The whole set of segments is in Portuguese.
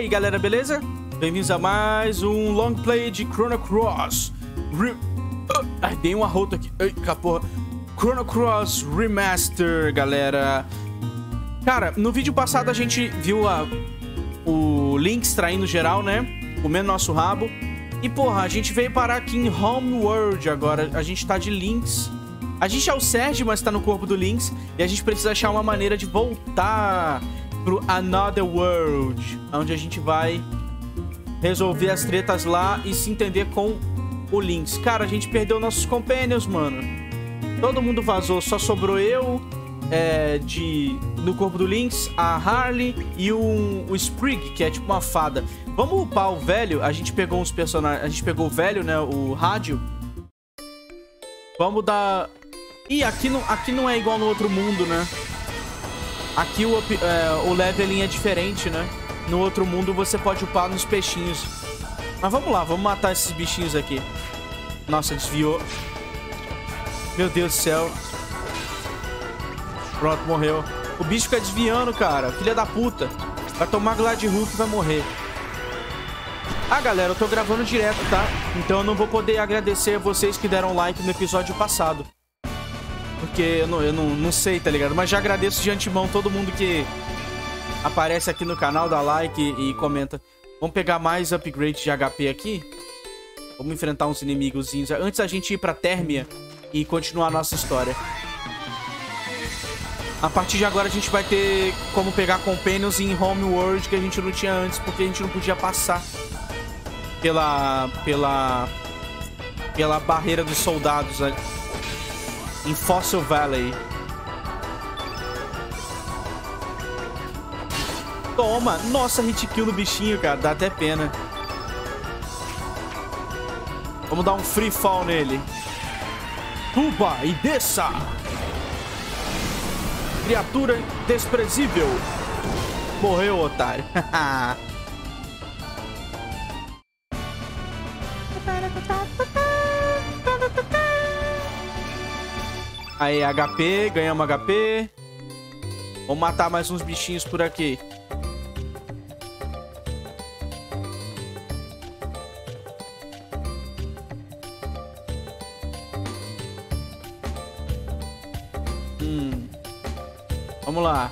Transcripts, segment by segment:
aí, galera, beleza? Bem-vindos a mais um long play de Chrono Cross. Re... Ai, dei um arroto aqui. Ai, capô. Chrono Cross Remaster, galera. Cara, no vídeo passado a gente viu a... o Lynx traindo geral, né? Comendo nosso rabo. E, porra, a gente veio parar aqui em Homeworld agora. A gente tá de Lynx. A gente é o Sérgio, mas tá no corpo do Lynx. E a gente precisa achar uma maneira de voltar pro Another World. Onde a gente vai resolver as tretas lá e se entender com o Lynx. Cara, a gente perdeu nossos companions, mano. Todo mundo vazou, só sobrou eu, é, de no corpo do Lynx, a Harley e um, o Sprig, que é tipo uma fada. Vamos upar o velho. A gente pegou uns personagens. A gente pegou o velho, né? O rádio. Vamos dar. Ih, aqui não, aqui não é igual no outro mundo, né? Aqui o, é, o leveling é diferente, né? No outro mundo você pode upar nos peixinhos. Mas vamos lá, vamos matar esses bichinhos aqui. Nossa, desviou. Meu Deus do céu. Pronto, morreu. O bicho fica desviando, cara. Filha da puta. Vai tomar Glide Hulk e vai morrer. Ah, galera, eu tô gravando direto, tá? Então eu não vou poder agradecer vocês que deram like no episódio passado. Porque eu não, eu não, não sei, tá ligado? Mas já agradeço de antemão todo mundo que aparece aqui no canal, dá like e, e comenta. Vamos pegar mais upgrade de HP aqui. Vamos enfrentar uns inimigozinhos. Antes a gente ir pra Térmia e continuar a nossa história. A partir de agora a gente vai ter como pegar companions em Homeworld que a gente não tinha antes, porque a gente não podia passar pela pela pela barreira dos soldados né? Em Fossil Valley. Toma! Nossa, hit kill no bichinho, cara. Dá até pena. Vamos dar um free fall nele. Suba e desça! Criatura desprezível. Morreu, otário. Aí, HP, ganhamos HP. Vamos matar mais uns bichinhos por aqui. Vamos lá.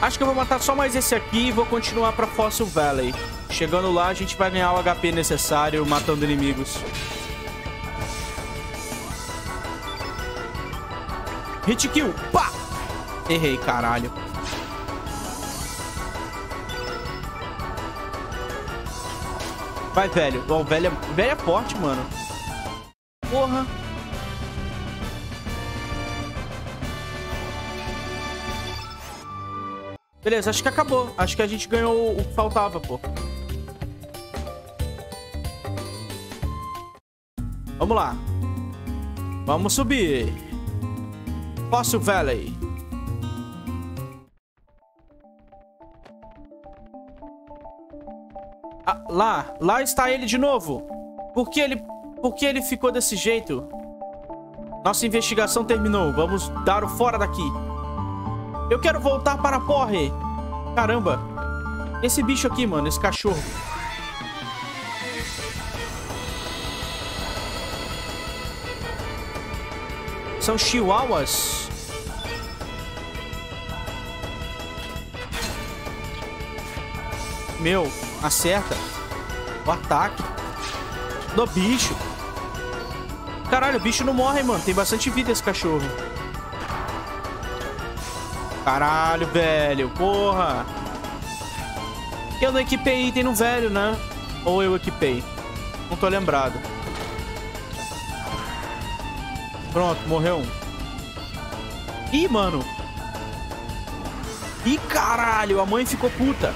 Acho que eu vou matar só mais esse aqui e vou continuar pra Fossil Valley. Chegando lá, a gente vai ganhar o HP necessário matando inimigos. Hit kill. Pá! Errei, caralho. Vai, velho. O velho é, velho é forte, mano. Porra. Beleza, acho que acabou. Acho que a gente ganhou o que faltava, pô. Vamos lá. Vamos subir. Fossil Valley. Ah, lá, lá está ele de novo. Por que ele, por que ele ficou desse jeito? Nossa investigação terminou. Vamos dar o fora daqui. Eu quero voltar para a porre. Caramba. Esse bicho aqui, mano. Esse cachorro. São chihuahuas? Meu, acerta. O ataque. Do bicho. Caralho, o bicho não morre, mano. Tem bastante vida esse cachorro. Caralho, velho. Porra. Eu não equipei item no velho, né? Ou eu equipei? Não tô lembrado. Pronto, morreu um. Ih, mano. Ih, caralho. A mãe ficou puta.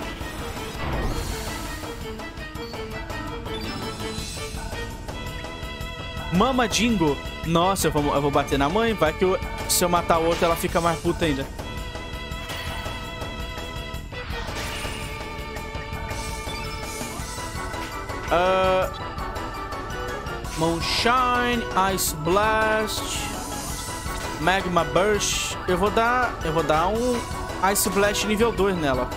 Mama Jingo. Nossa, eu vou, eu vou bater na mãe. Vai que eu, se eu matar outra, ela fica mais puta ainda. Uh, Moonshine, Ice Blast. Magma Burst, eu vou dar, eu vou dar um Ice Blast nível 2 nela.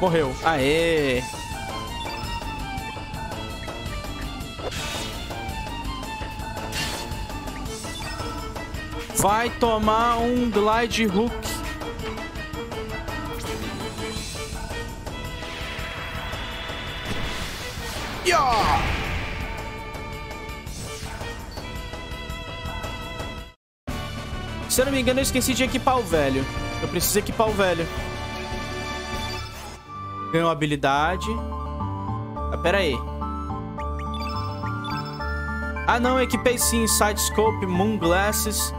Morreu. Aê! Vai tomar um Glide Hook. Engano, eu esqueci de equipar o velho. Eu preciso equipar o velho. Ganhou habilidade. Ah, pera aí. Ah, não. Equipei sim. Side Scope, Moon Glasses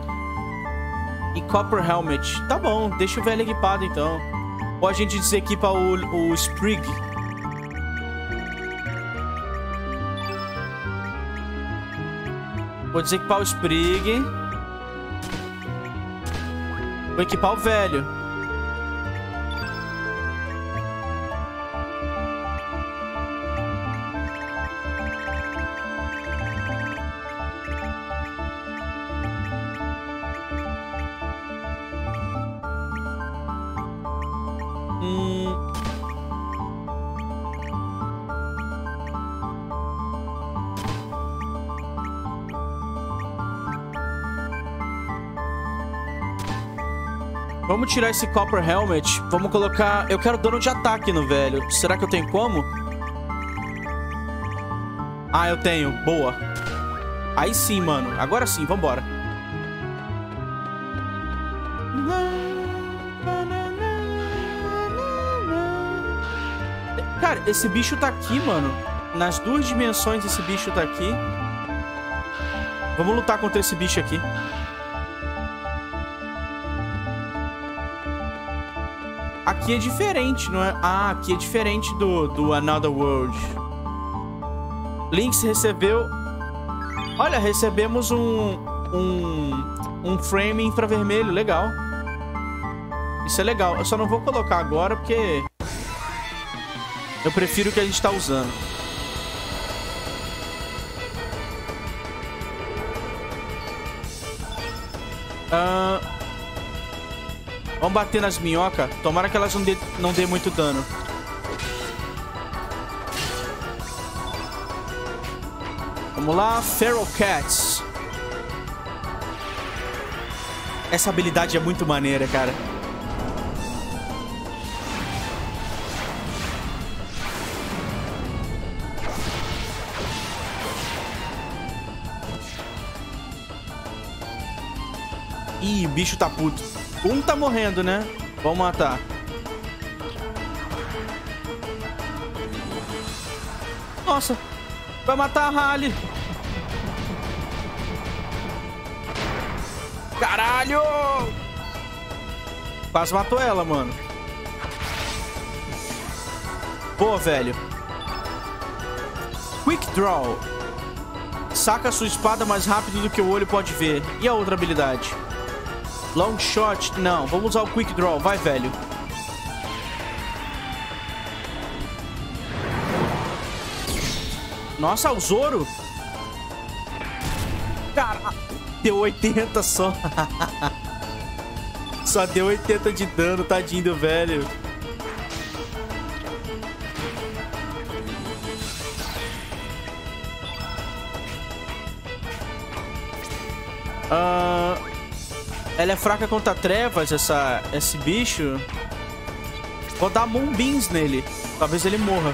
e Copper Helmet. Tá bom. Deixa o velho equipado, então. Ou a gente desequipa o, o Sprig. Vou desequipar o Sprig. Vou equipar o velho. Tirar esse Copper Helmet. Vamos colocar... Eu quero dano de ataque no velho. Será que eu tenho como? Ah, eu tenho. Boa. Aí sim, mano. Agora sim, vambora. Cara, esse bicho tá aqui, mano. Nas duas dimensões esse bicho tá aqui. Vamos lutar contra esse bicho aqui. Aqui é diferente, não é? Ah, aqui é diferente do, do Another World. Lynx recebeu... Olha, recebemos um, um, um frame infravermelho. Legal. Isso é legal. Eu só não vou colocar agora porque... Eu prefiro o que a gente tá usando. Bater nas minhocas. Tomara que elas não dê, não dê muito dano. Vamos lá, Feral Cats. Essa habilidade é muito maneira, cara. Ih, o bicho tá puto. Um tá morrendo, né? Vamos matar. Nossa. Vai matar a Rally. Caralho! Quase matou ela, mano. Boa, velho. Quick Draw. Saca sua espada mais rápido do que o olho pode ver. E a outra habilidade? Long shot, não. Vamos usar o quick draw. Vai, velho. Nossa, o Zoro. Cara, deu 80 só. só deu 80 de dano, tadinho do velho. Uh, ela é fraca contra trevas, essa, esse bicho. Vou dar Moonbeams nele. Talvez ele morra.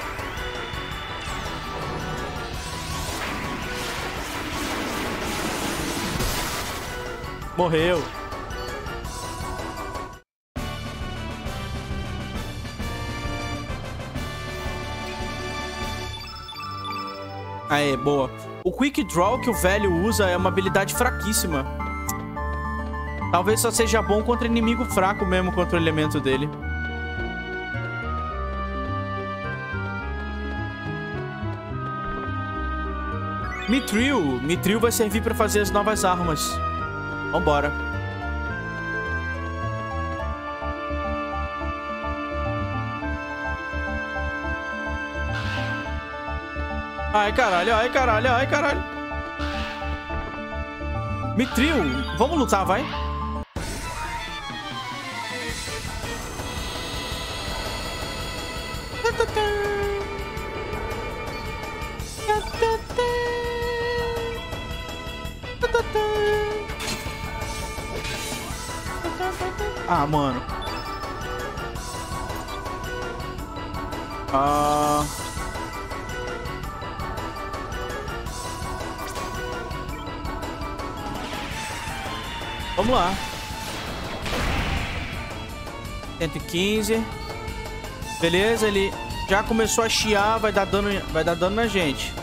Morreu. Aê, boa. O Quick Draw que o velho usa é uma habilidade fraquíssima. Talvez só seja bom contra inimigo fraco mesmo contra o elemento dele. Mithril. Mithril vai servir pra fazer as novas armas. Vambora. Ai, caralho, ai, caralho, ai, caralho. Mitril, vamos lutar, vai. 115. Beleza, ele já começou a chiar, vai dar dano, vai dar dano na gente.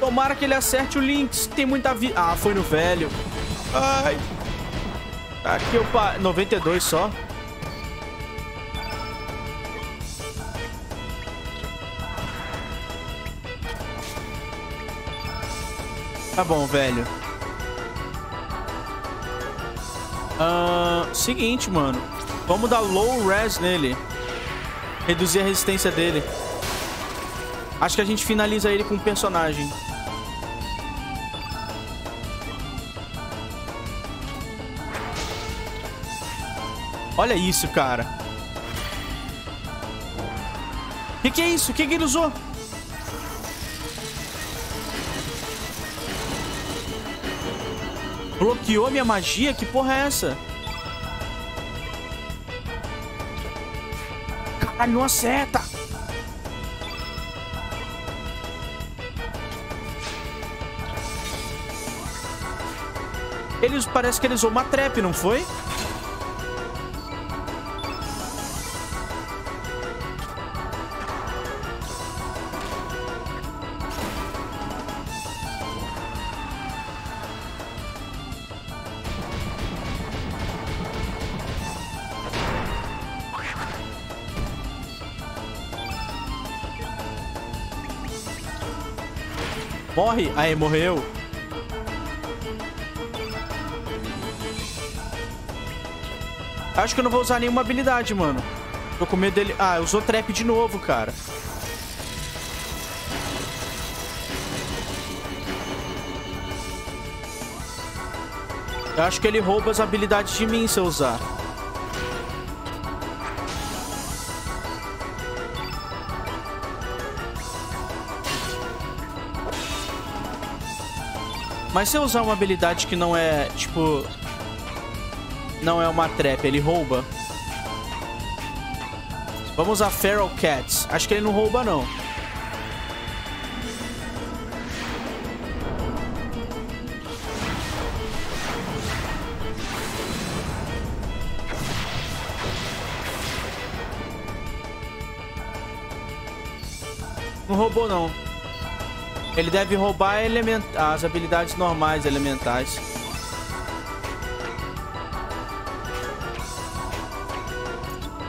Tomara que ele acerte o Lynx. Tem muita vida. Ah, foi no velho. Ai. Aqui o pa... 92 só. Tá bom, velho. Uh, seguinte, mano. Vamos dar low res nele. Reduzir a resistência dele. Acho que a gente finaliza ele com um personagem. Olha isso, cara. O que, que é isso? O que, que ele usou? Bloqueou minha magia? Que porra é essa? Caralho, não acerta! Eles parece que ele usou uma trap, não foi? Morre! Aí, morreu. Acho que eu não vou usar nenhuma habilidade, mano. Tô com medo dele... Ah, usou trap de novo, cara. Eu acho que ele rouba as habilidades de mim se eu usar. Mas se eu usar uma habilidade que não é, tipo... Não é uma trap, ele rouba. Vamos usar Feral Cats. Acho que ele não rouba, não. Não roubou, não. Ele deve roubar element... as habilidades normais elementais.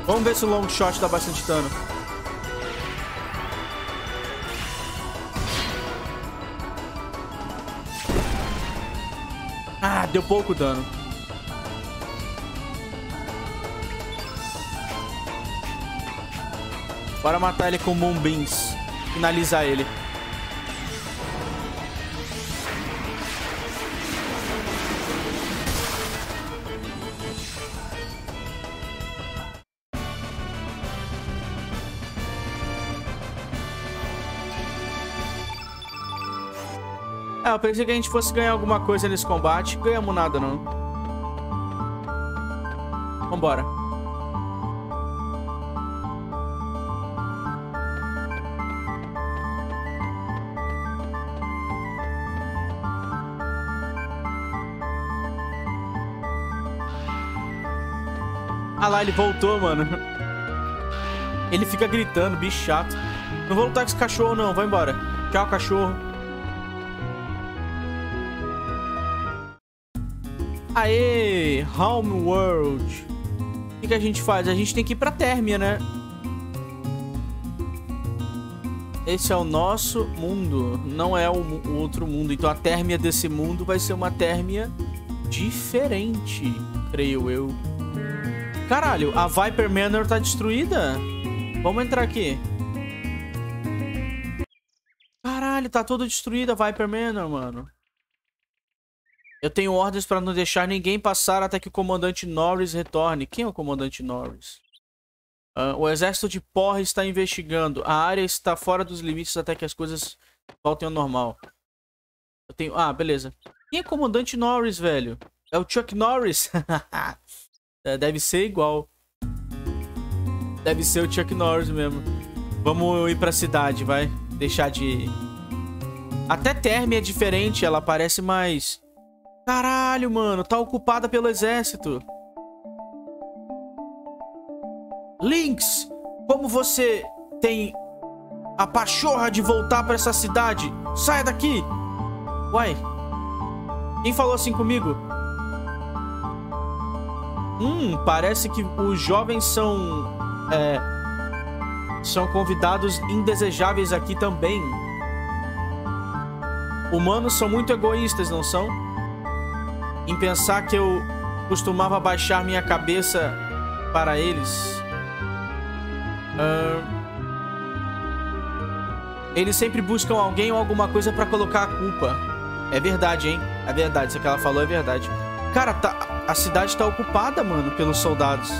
Vamos ver se o long shot dá bastante dano. Ah, deu pouco dano. Bora matar ele com Moonbeams. Finalizar ele. Eu pensei que a gente fosse ganhar alguma coisa nesse combate. Ganhamos nada, não. Vambora. Ah lá, ele voltou, mano. Ele fica gritando, bicho chato. Não vou lutar com esse cachorro, não. Vai embora. Tchau, cachorro. Aê! Home World. O que, que, a gente faz? A gente tem que ir pra Térmia, né? Esse é o nosso mundo, não é o, o outro mundo. Então a térmia desse mundo vai ser uma térmia diferente, creio eu. Caralho, a Viper Manor tá destruída? Vamos entrar aqui. Caralho, tá toda destruída a Viper Manor, mano. Eu tenho ordens para não deixar ninguém passar até que o comandante Norris retorne. Quem é o comandante Norris? Uh, o exército de porra está investigando. A área está fora dos limites até que as coisas voltem ao normal. Eu tenho... Ah, beleza. Quem é comandante Norris, velho? É o Chuck Norris. É, deve ser igual. Deve ser o Chuck Norris mesmo. Vamos ir pra cidade, vai. Deixar de... Até Terme é diferente, ela parece mais... Caralho, mano, tá ocupada pelo exército. Lynx, como você tem a pachorra de voltar pra essa cidade? Saia daqui! Uai, quem falou assim comigo? Hum, parece que os jovens são... É, são convidados indesejáveis aqui também. Humanos são muito egoístas, não são? Em pensar que eu costumava baixar minha cabeça para eles. Uh, eles sempre buscam alguém ou alguma coisa para colocar a culpa. É verdade, hein? É verdade, isso que ela falou é verdade. Cara, tá, a cidade tá ocupada, mano, pelos soldados.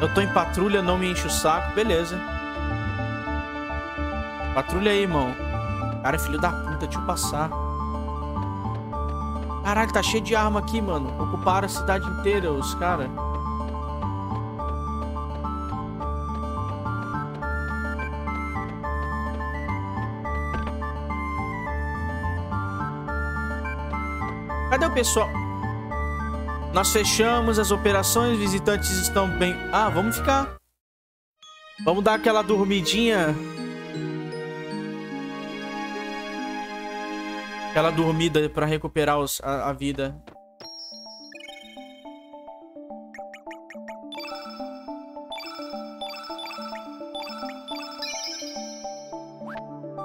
Eu tô em patrulha, não me enche o saco. Beleza. Patrulha aí, irmão. Cara, filho da puta, deixa eu passar. Caralho, tá cheio de arma aqui, mano. Ocuparam a cidade inteira, os caras. Cadê o pessoal? Nós fechamos as operações, visitantes estão bem... Ah, vamos ficar. Vamos dar aquela dormidinha. Aquela dormida pra recuperar os, a, a vida.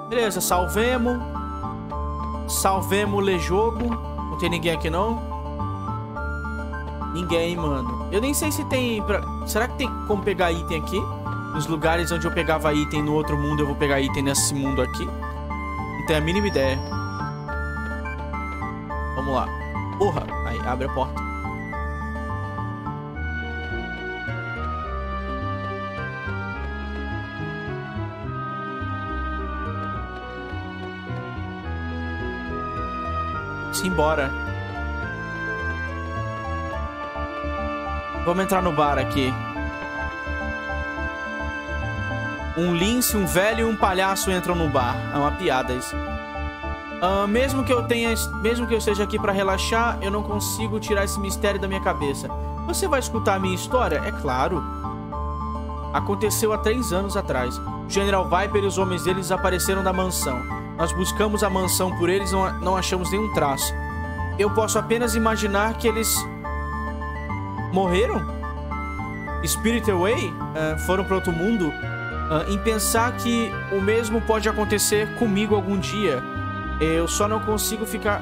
Beleza, salvemos. Salvemos o jogo. Não tem ninguém aqui, não? Ninguém, mano. Eu nem sei se tem... Pra... Será que tem como pegar item aqui? Nos lugares onde eu pegava item no outro mundo, eu vou pegar item nesse mundo aqui? Não tenho a mínima ideia. Vamos lá. Porra! Aí, abre a porta. embora. Vamos entrar no bar aqui. Um lince, um velho e um palhaço entram no bar. É uma piada isso. Uh, mesmo que eu tenha, mesmo que eu esteja aqui para relaxar, eu não consigo tirar esse mistério da minha cabeça. Você vai escutar a minha história? É claro. Aconteceu há três anos atrás. O General Viper e os homens dele desapareceram da mansão. Nós buscamos a mansão por eles não, não achamos nenhum traço. Eu posso apenas imaginar que eles morreram? Spirit Away? Uh, foram para outro mundo? Uh, em pensar que o mesmo pode acontecer comigo algum dia. Eu só não consigo ficar...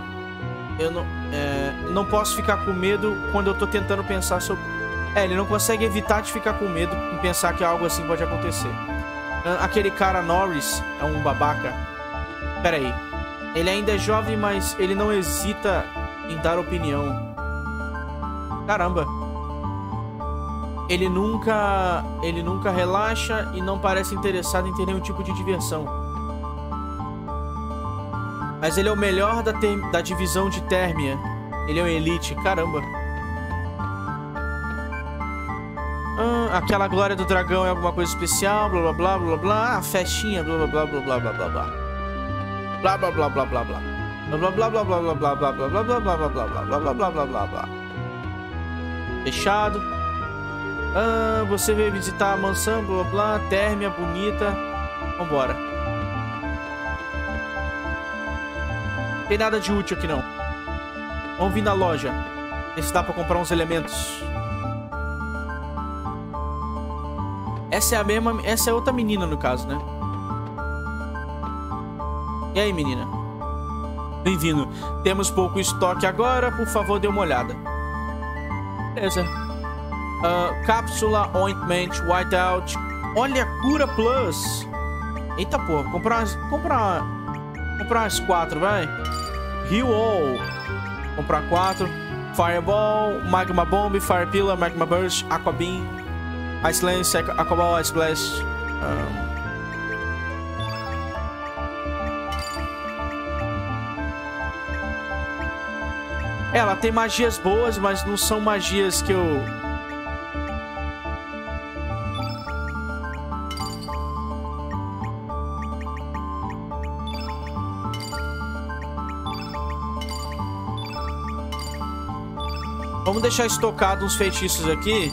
Eu não, é, não posso ficar com medo quando eu tô tentando pensar sobre... É, ele não consegue evitar de ficar com medo em pensar que algo assim pode acontecer. Uh, aquele cara Norris é um babaca. Pera aí. Ele ainda é jovem, mas ele não hesita em dar opinião. Caramba. Ele nunca, ele nunca relaxa e não parece interessado em ter nenhum tipo de diversão. Mas ele é o melhor da, da divisão de Térmia. Ele é um elite, caramba. Ah, aquela glória do dragão é alguma coisa especial, blá blá blá blá blá. A festinha, blá blá blá blá blá blá blá. Blá blá blá blá blá blá. Blá blá blá blá blá blá blá blá blá blá blá blá blá blá blá blá blá blá blá blá. Fechado. Ah, você veio visitar a mansão, blá blá, térmia, bonita. Vambora. Tem nada de útil aqui não. Vamos vir na loja. Ver se dá pra comprar uns elementos. Essa é a mesma. Essa é outra menina no caso, né? E aí, menina? Bem-vindo. Temos pouco estoque agora, por favor, dê uma olhada. Beleza. Uh, cápsula, ointment, whiteout. Olha, cura plus. Eita porra, comprar comprar, comprar umas quatro, vai. Heal all. Comprar quatro. Fireball, Magma Bomb, Fire Pillar, Magma Burst, Aqua Beam, Ice Lance, Aqua Ball, Ice Blast. Um... Ela tem magias boas, mas não são magias que eu Vamos deixar estocado uns feitiços aqui.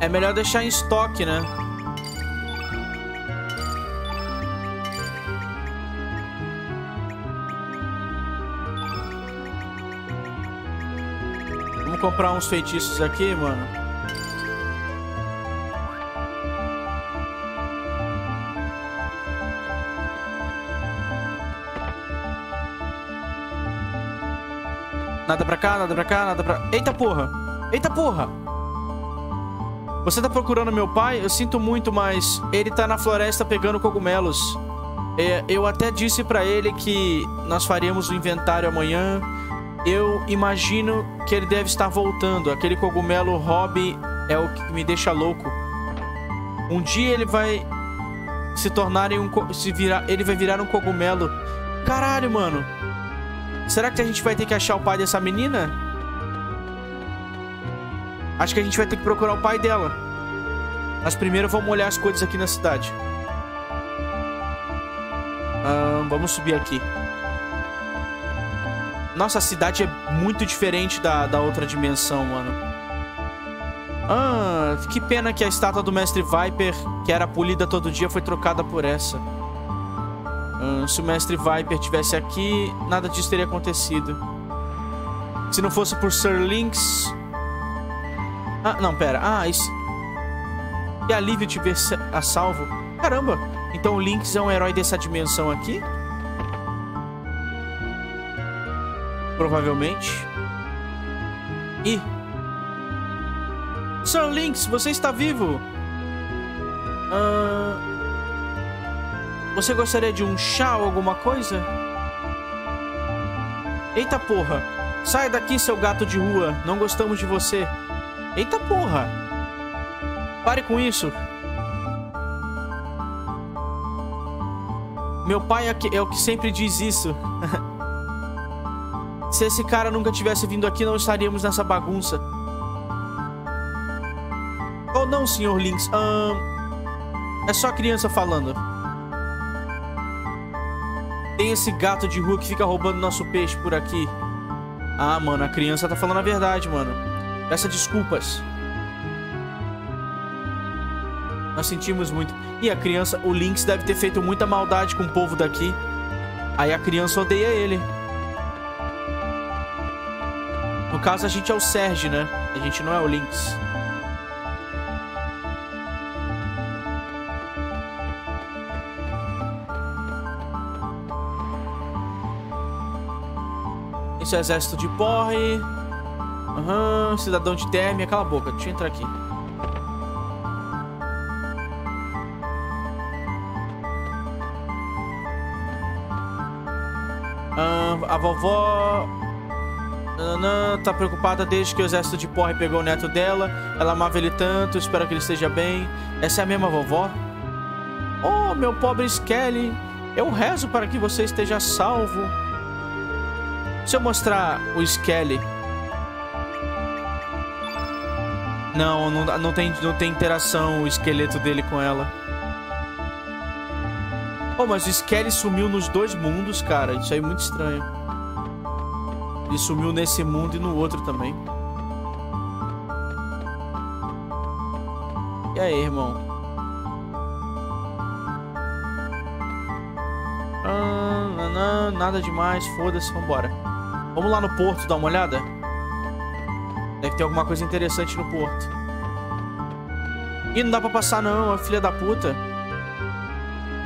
É melhor deixar em estoque, né? Vamos comprar uns feitiços aqui, mano. Pra cá, nada pra cá, nada pra... Eita porra! Eita porra! Você tá procurando meu pai? Eu sinto muito, mas ele tá na floresta pegando cogumelos. É, eu até disse pra ele que nós faríamos o inventário amanhã. Eu imagino que ele deve estar voltando. Aquele cogumelo hobby é o que me deixa louco. Um dia ele vai se tornar um... Se virar, ele vai virar um cogumelo. Caralho, mano. Será que a gente vai ter que achar o pai dessa menina? Acho que a gente vai ter que procurar o pai dela. Mas primeiro vamos olhar as coisas aqui na cidade. Ah, vamos subir aqui. Nossa, a cidade é muito diferente da, da outra dimensão, mano. Ah, que pena que a estátua do Mestre Viper, que era polida todo dia, foi trocada por essa. Hum, se o Mestre Viper tivesse aqui, nada disso teria acontecido. Se não fosse por Sir Lynx... Ah, não, pera. Ah, isso... Que alívio te ver a salvo. Caramba! Então o Lynx é um herói dessa dimensão aqui? Provavelmente. Ih! Sir Lynx, você está vivo! Você gostaria de um chá ou alguma coisa? Eita porra! Sai daqui, seu gato de rua! Não gostamos de você! Eita porra! Pare com isso! Meu pai é, é o que sempre diz isso. Se esse cara nunca tivesse vindo aqui, não estaríamos nessa bagunça. Oh não, Sr. Lynx. Um, é só criança falando. Tem esse gato de rua que fica roubando nosso peixe por aqui. Ah, mano, a criança tá falando a verdade, mano. Peça desculpas. Nós sentimos muito. E a criança, o Lynx deve ter feito muita maldade com o povo daqui. Aí a criança odeia ele. No caso, a gente é o Serge, né? A gente não é o Lynx. Esse é exército de porre. Aham, uhum, cidadão de Termia. Cala a boca, deixa eu entrar aqui. Uh, a vovó Nanã, tá preocupada desde que o exército de porre pegou o neto dela. Ela amava ele tanto, espero que ele esteja bem. Essa é a mesma vovó? Oh, meu pobre Skelly, eu rezo para que você esteja salvo. Se eu mostrar o Skelly... Não, não, não, tem, não tem interação o esqueleto dele com ela. Oh, mas o Skelly sumiu nos dois mundos, cara. Isso aí é muito estranho. Ele sumiu nesse mundo e no outro também. E aí, irmão? Ah, nada demais, foda-se, vambora. Vamos lá no porto dar uma olhada? Deve ter alguma coisa interessante no porto. Ih, não dá pra passar não, filha da puta.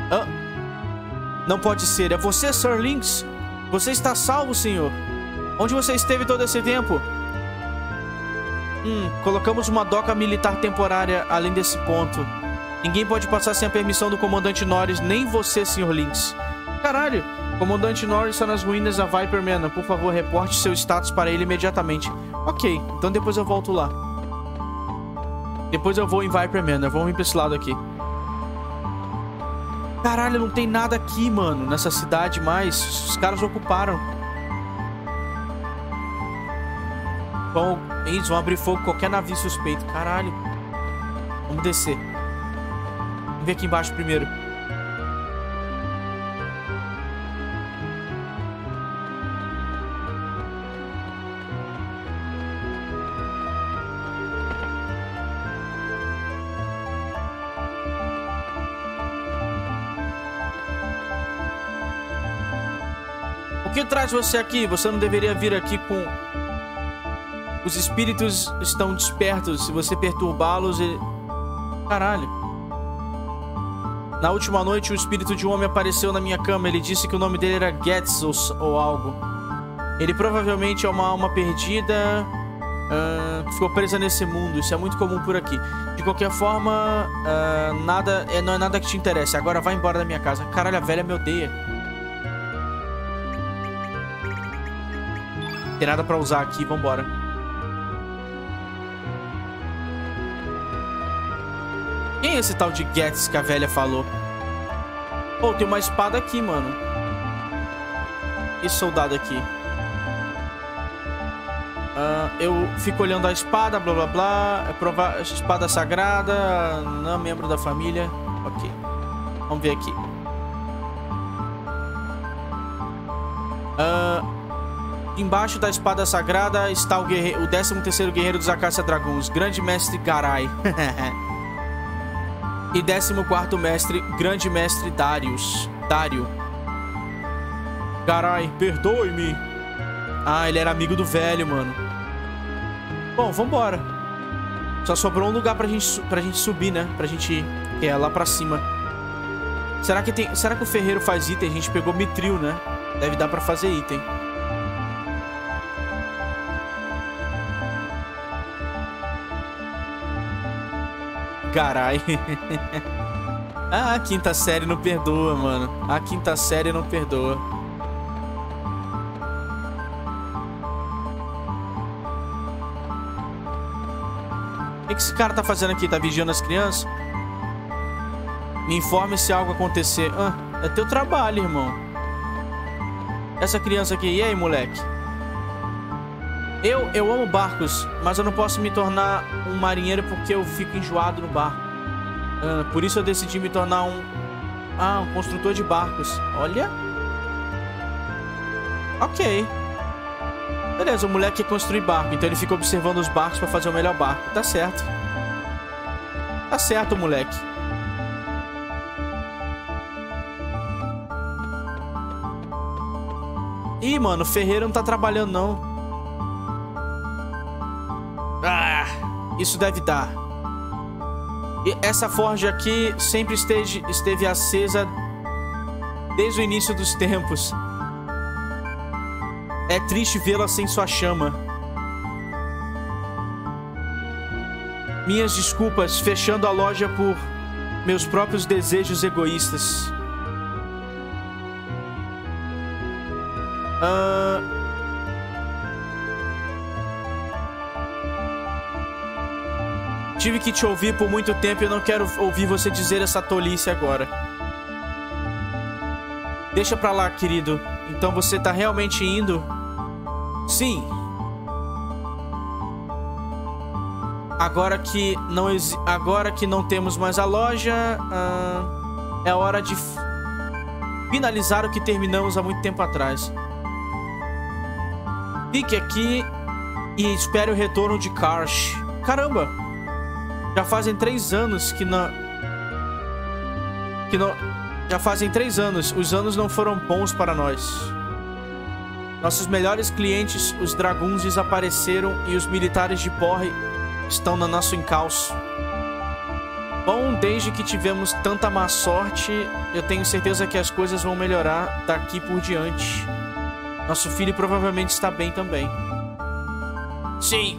Ah. Não pode ser. É você, Sir Lynx? Você está salvo, senhor? Onde você esteve todo esse tempo? Hum, colocamos uma doca militar temporária além desse ponto. Ninguém pode passar sem a permissão do comandante Norris, nem você, Sr. Lynx. Caralho! Comandante Norris está nas ruínas da Viper Manor. Por favor, reporte seu status para ele imediatamente. Ok, então depois eu volto lá. Depois eu vou em Viper Manor. Vamos ir pra esse lado aqui. Caralho, não tem nada aqui, mano, nessa cidade mais. Os caras ocuparam. Vão, eles vão abrir fogo qualquer navio suspeito. Caralho. Vamos descer. Vamos ver aqui embaixo primeiro. Você aqui? Você não deveria vir aqui com... Os espíritos estão despertos. Se você perturbá-los... Ele... Caralho. Na última noite, o espírito de um homem apareceu na minha cama. Ele disse que o nome dele era Getz ou, ou algo. Ele provavelmente é uma alma perdida... Uh, que ficou presa nesse mundo. Isso é muito comum por aqui. De qualquer forma, uh, nada, é, não é nada que te interesse. Agora vai embora da minha casa. Caralho, a velha me odeia. Tem nada pra usar aqui, vambora. Quem é esse tal de Getz que a velha falou? Pô, tem uma espada aqui, mano. Esse soldado aqui. Uh, eu fico olhando a espada, blá blá blá. É prova espada sagrada, não membro da família. Ok. Vamos ver aqui. Embaixo da espada sagrada está o, o 13º guerreiro dos Acácia Dragões, Grande Mestre Garai. e 14º mestre, Grande Mestre Darius. Dario. Garai, perdoe-me. Ah, ele era amigo do velho, mano. Bom, vambora. Só sobrou um lugar pra gente, pra gente subir, né? Pra gente ir. Que é lá pra cima. Será que, tem, será que o ferreiro faz item? A gente pegou mitril, né? Deve dar pra fazer item. Carai. ah, a quinta série não perdoa, mano. A quinta série não perdoa. O que esse cara tá fazendo aqui? Tá vigiando as crianças? Me informe se algo acontecer. Ah, é teu trabalho, irmão. Essa criança aqui. E aí, moleque? Eu, eu amo barcos, mas eu não posso me tornar um marinheiro porque eu fico enjoado no barco. Uh, por isso eu decidi me tornar um... Ah, um construtor de barcos. Olha. Ok. Beleza, o moleque quer construir barco, então ele fica observando os barcos pra fazer o melhor barco. Tá certo. Tá certo, moleque. Ih, mano, o ferreiro não tá trabalhando, não. Isso deve dar. E essa forja aqui sempre esteve, esteve acesa desde o início dos tempos. É triste vê-la sem sua chama. Minhas desculpas fechando a loja por meus próprios desejos egoístas. Uh, Tive que te ouvir por muito tempo e eu não quero ouvir você dizer essa tolice agora. Deixa pra lá, querido. Então você tá realmente indo? Sim. Agora que não, agora que não temos mais a loja, uh, é hora de finalizar o que terminamos há muito tempo atrás. Fique aqui e espere o retorno de Karsh. Caramba! Já fazem três anos que não... Que não... Já fazem três anos. Os anos não foram bons para nós. Nossos melhores clientes, os dragões, desapareceram e os militares de Porre estão no nosso encalço. Bom, desde que tivemos tanta má sorte, eu tenho certeza que as coisas vão melhorar daqui por diante. Nosso filho provavelmente está bem também. Sim.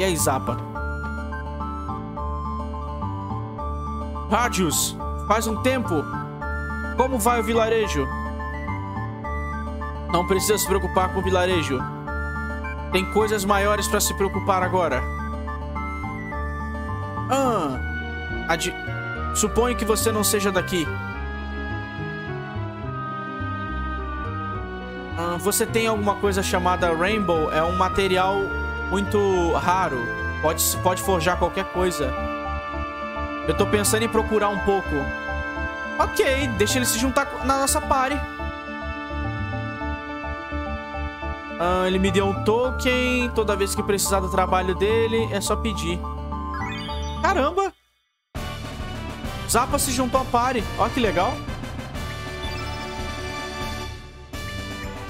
E aí, Zapa? Rádios, faz um tempo. Como vai o vilarejo? Não precisa se preocupar com o vilarejo. Tem coisas maiores para se preocupar agora. Ah, adi... suponho que você não seja daqui. Ah, você tem alguma coisa chamada Rainbow? É um material muito raro. Pode, pode forjar qualquer coisa. Eu tô pensando em procurar um pouco. Ok, deixa ele se juntar na nossa party. Ah, ele me deu um token. Toda vez que precisar do trabalho dele, é só pedir. Caramba! Zappa se juntou à party. Ó que legal.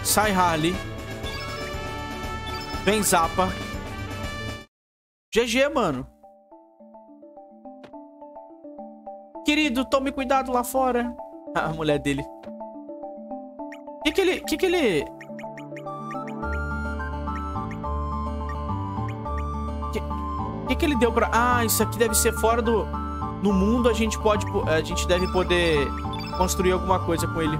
Sai Harley. Vem Zappa. GG, mano. Querido, tome cuidado lá fora. A mulher dele. Que que ele... que que ele... Que, que que ele deu pra... Ah, isso aqui deve ser fora do... No mundo a gente pode... A gente deve poder construir alguma coisa com ele.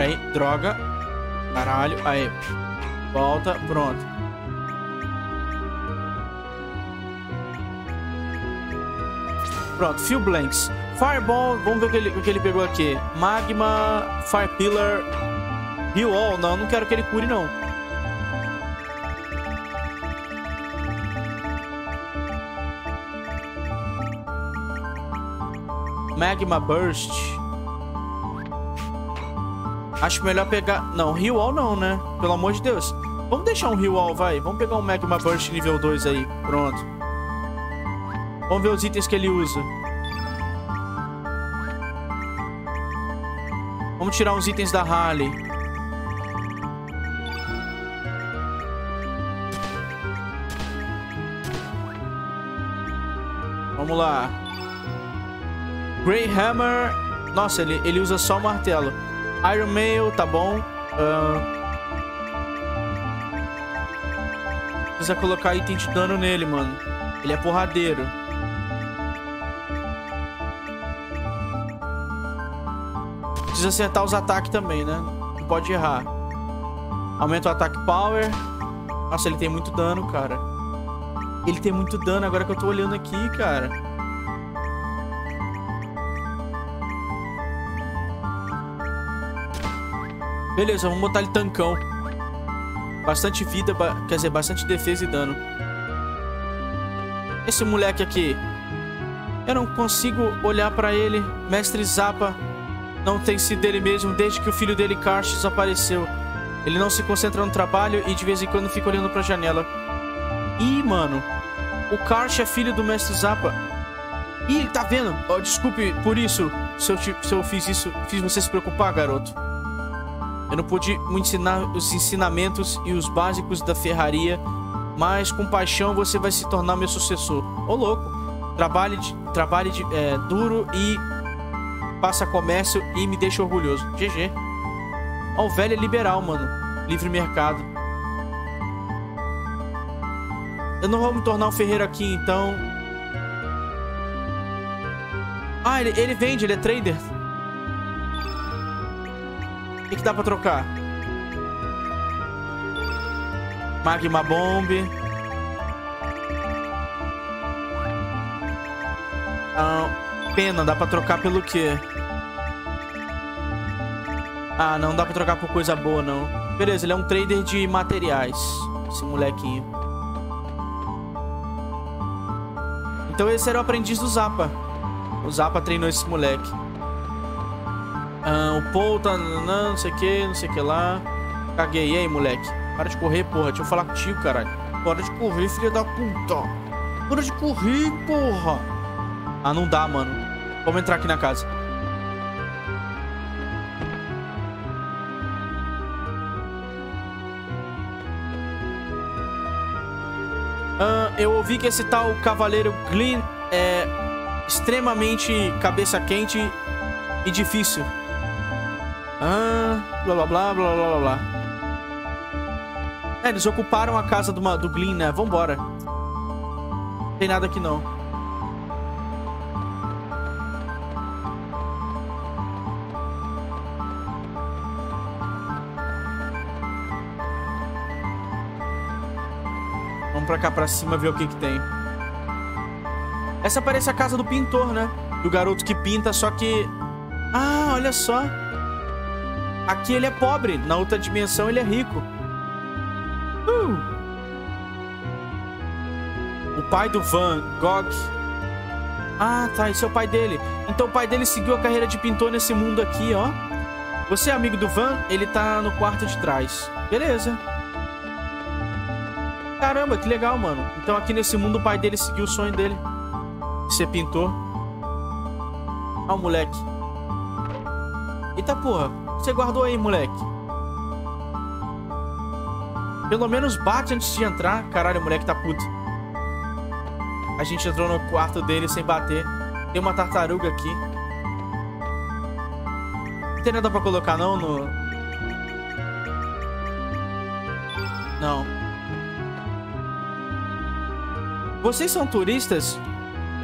Pera aí, droga. Caralho, aí. Volta, pronto. Pronto, Few Blanks. Fireball, vamos ver o que ele, o que ele pegou aqui. Magma, Fire Pillar, Heal All. Não, não quero que ele cure, não. Magma Burst. Acho melhor pegar... Não, All não, né? Pelo amor de Deus. Vamos deixar um All, vai. Vamos pegar um Magma Burst nível 2 aí. Pronto. Vamos ver os itens que ele usa. Vamos tirar uns itens da Harley. Vamos lá. Grey Hammer. Nossa, ele, ele usa só o martelo. Iron Mail, tá bom. Uh... Precisa colocar item de dano nele, mano. Ele é porradeiro. Precisa acertar os ataques também, né? Não pode errar. Aumenta o ataque power. Nossa, ele tem muito dano, cara. Ele tem muito dano agora que eu tô olhando aqui, cara. Beleza, vamos botar ele tancão. Bastante vida, quer dizer, bastante defesa e dano. Esse moleque aqui. Eu não consigo olhar pra ele. Mestre Zappa não tem sido dele mesmo desde que o filho dele, Karsh, desapareceu. Ele não se concentra no trabalho e de vez em quando fica olhando pra janela. Ih, mano. O Karsh é filho do Mestre Zappa. Ih, tá vendo? Oh, desculpe por isso, se eu, se eu fiz isso, fiz você se preocupar, garoto. Eu não pude ensinar os ensinamentos e os básicos da ferraria, mas com paixão você vai se tornar meu sucessor. Ô, louco. Trabalhe, de, trabalhe de, é, duro e faça comércio e me deixe orgulhoso. GG. Ó, o velho é liberal, mano. Livre mercado. Eu não vou me tornar um ferreiro aqui, então... Ah, ele, ele vende, ele é trader. Que, que dá pra trocar? Magma Bomb. Ah, pena, dá pra trocar pelo quê? Ah, não dá pra trocar por coisa boa, não. Beleza, ele é um trader de materiais. Esse molequinho. Então esse era o aprendiz do Zappa. O Zappa treinou esse moleque. Ah, o Paul tá... Não, sei o que, não sei o que lá. Caguei. Aí, moleque? Para de correr, porra. Deixa eu falar contigo, caralho. Para de correr, filha da puta. Para de correr, porra. Ah, não dá, mano. Vamos entrar aqui na casa. Uh, eu ouvi que esse tal Cavaleiro Glyn é extremamente cabeça quente e difícil. Ah, blá blá blá blá blá blá. É, eles ocuparam a casa do, do Glyn, né? Vambora. Não tem nada aqui não. Vamos pra cá pra cima ver o que que tem. Essa parece a casa do pintor, né? Do garoto que pinta, só que... Ah, olha só. Aqui ele é pobre. Na outra dimensão ele é rico. Uh. O pai do Van Gogh. Ah, tá. Esse é o pai dele. Então o pai dele seguiu a carreira de pintor nesse mundo aqui, ó. Você é amigo do Van? Ele tá no quarto de trás. Beleza. Caramba, que legal, mano. Então aqui nesse mundo o pai dele seguiu o sonho dele ser pintor. Olha o moleque. Eita porra, você guardou aí, moleque. Pelo menos bate antes de entrar. Caralho, o moleque tá puto. A gente entrou no quarto dele sem bater. Tem uma tartaruga aqui. Não tem nada pra colocar não no... Não. Vocês são turistas?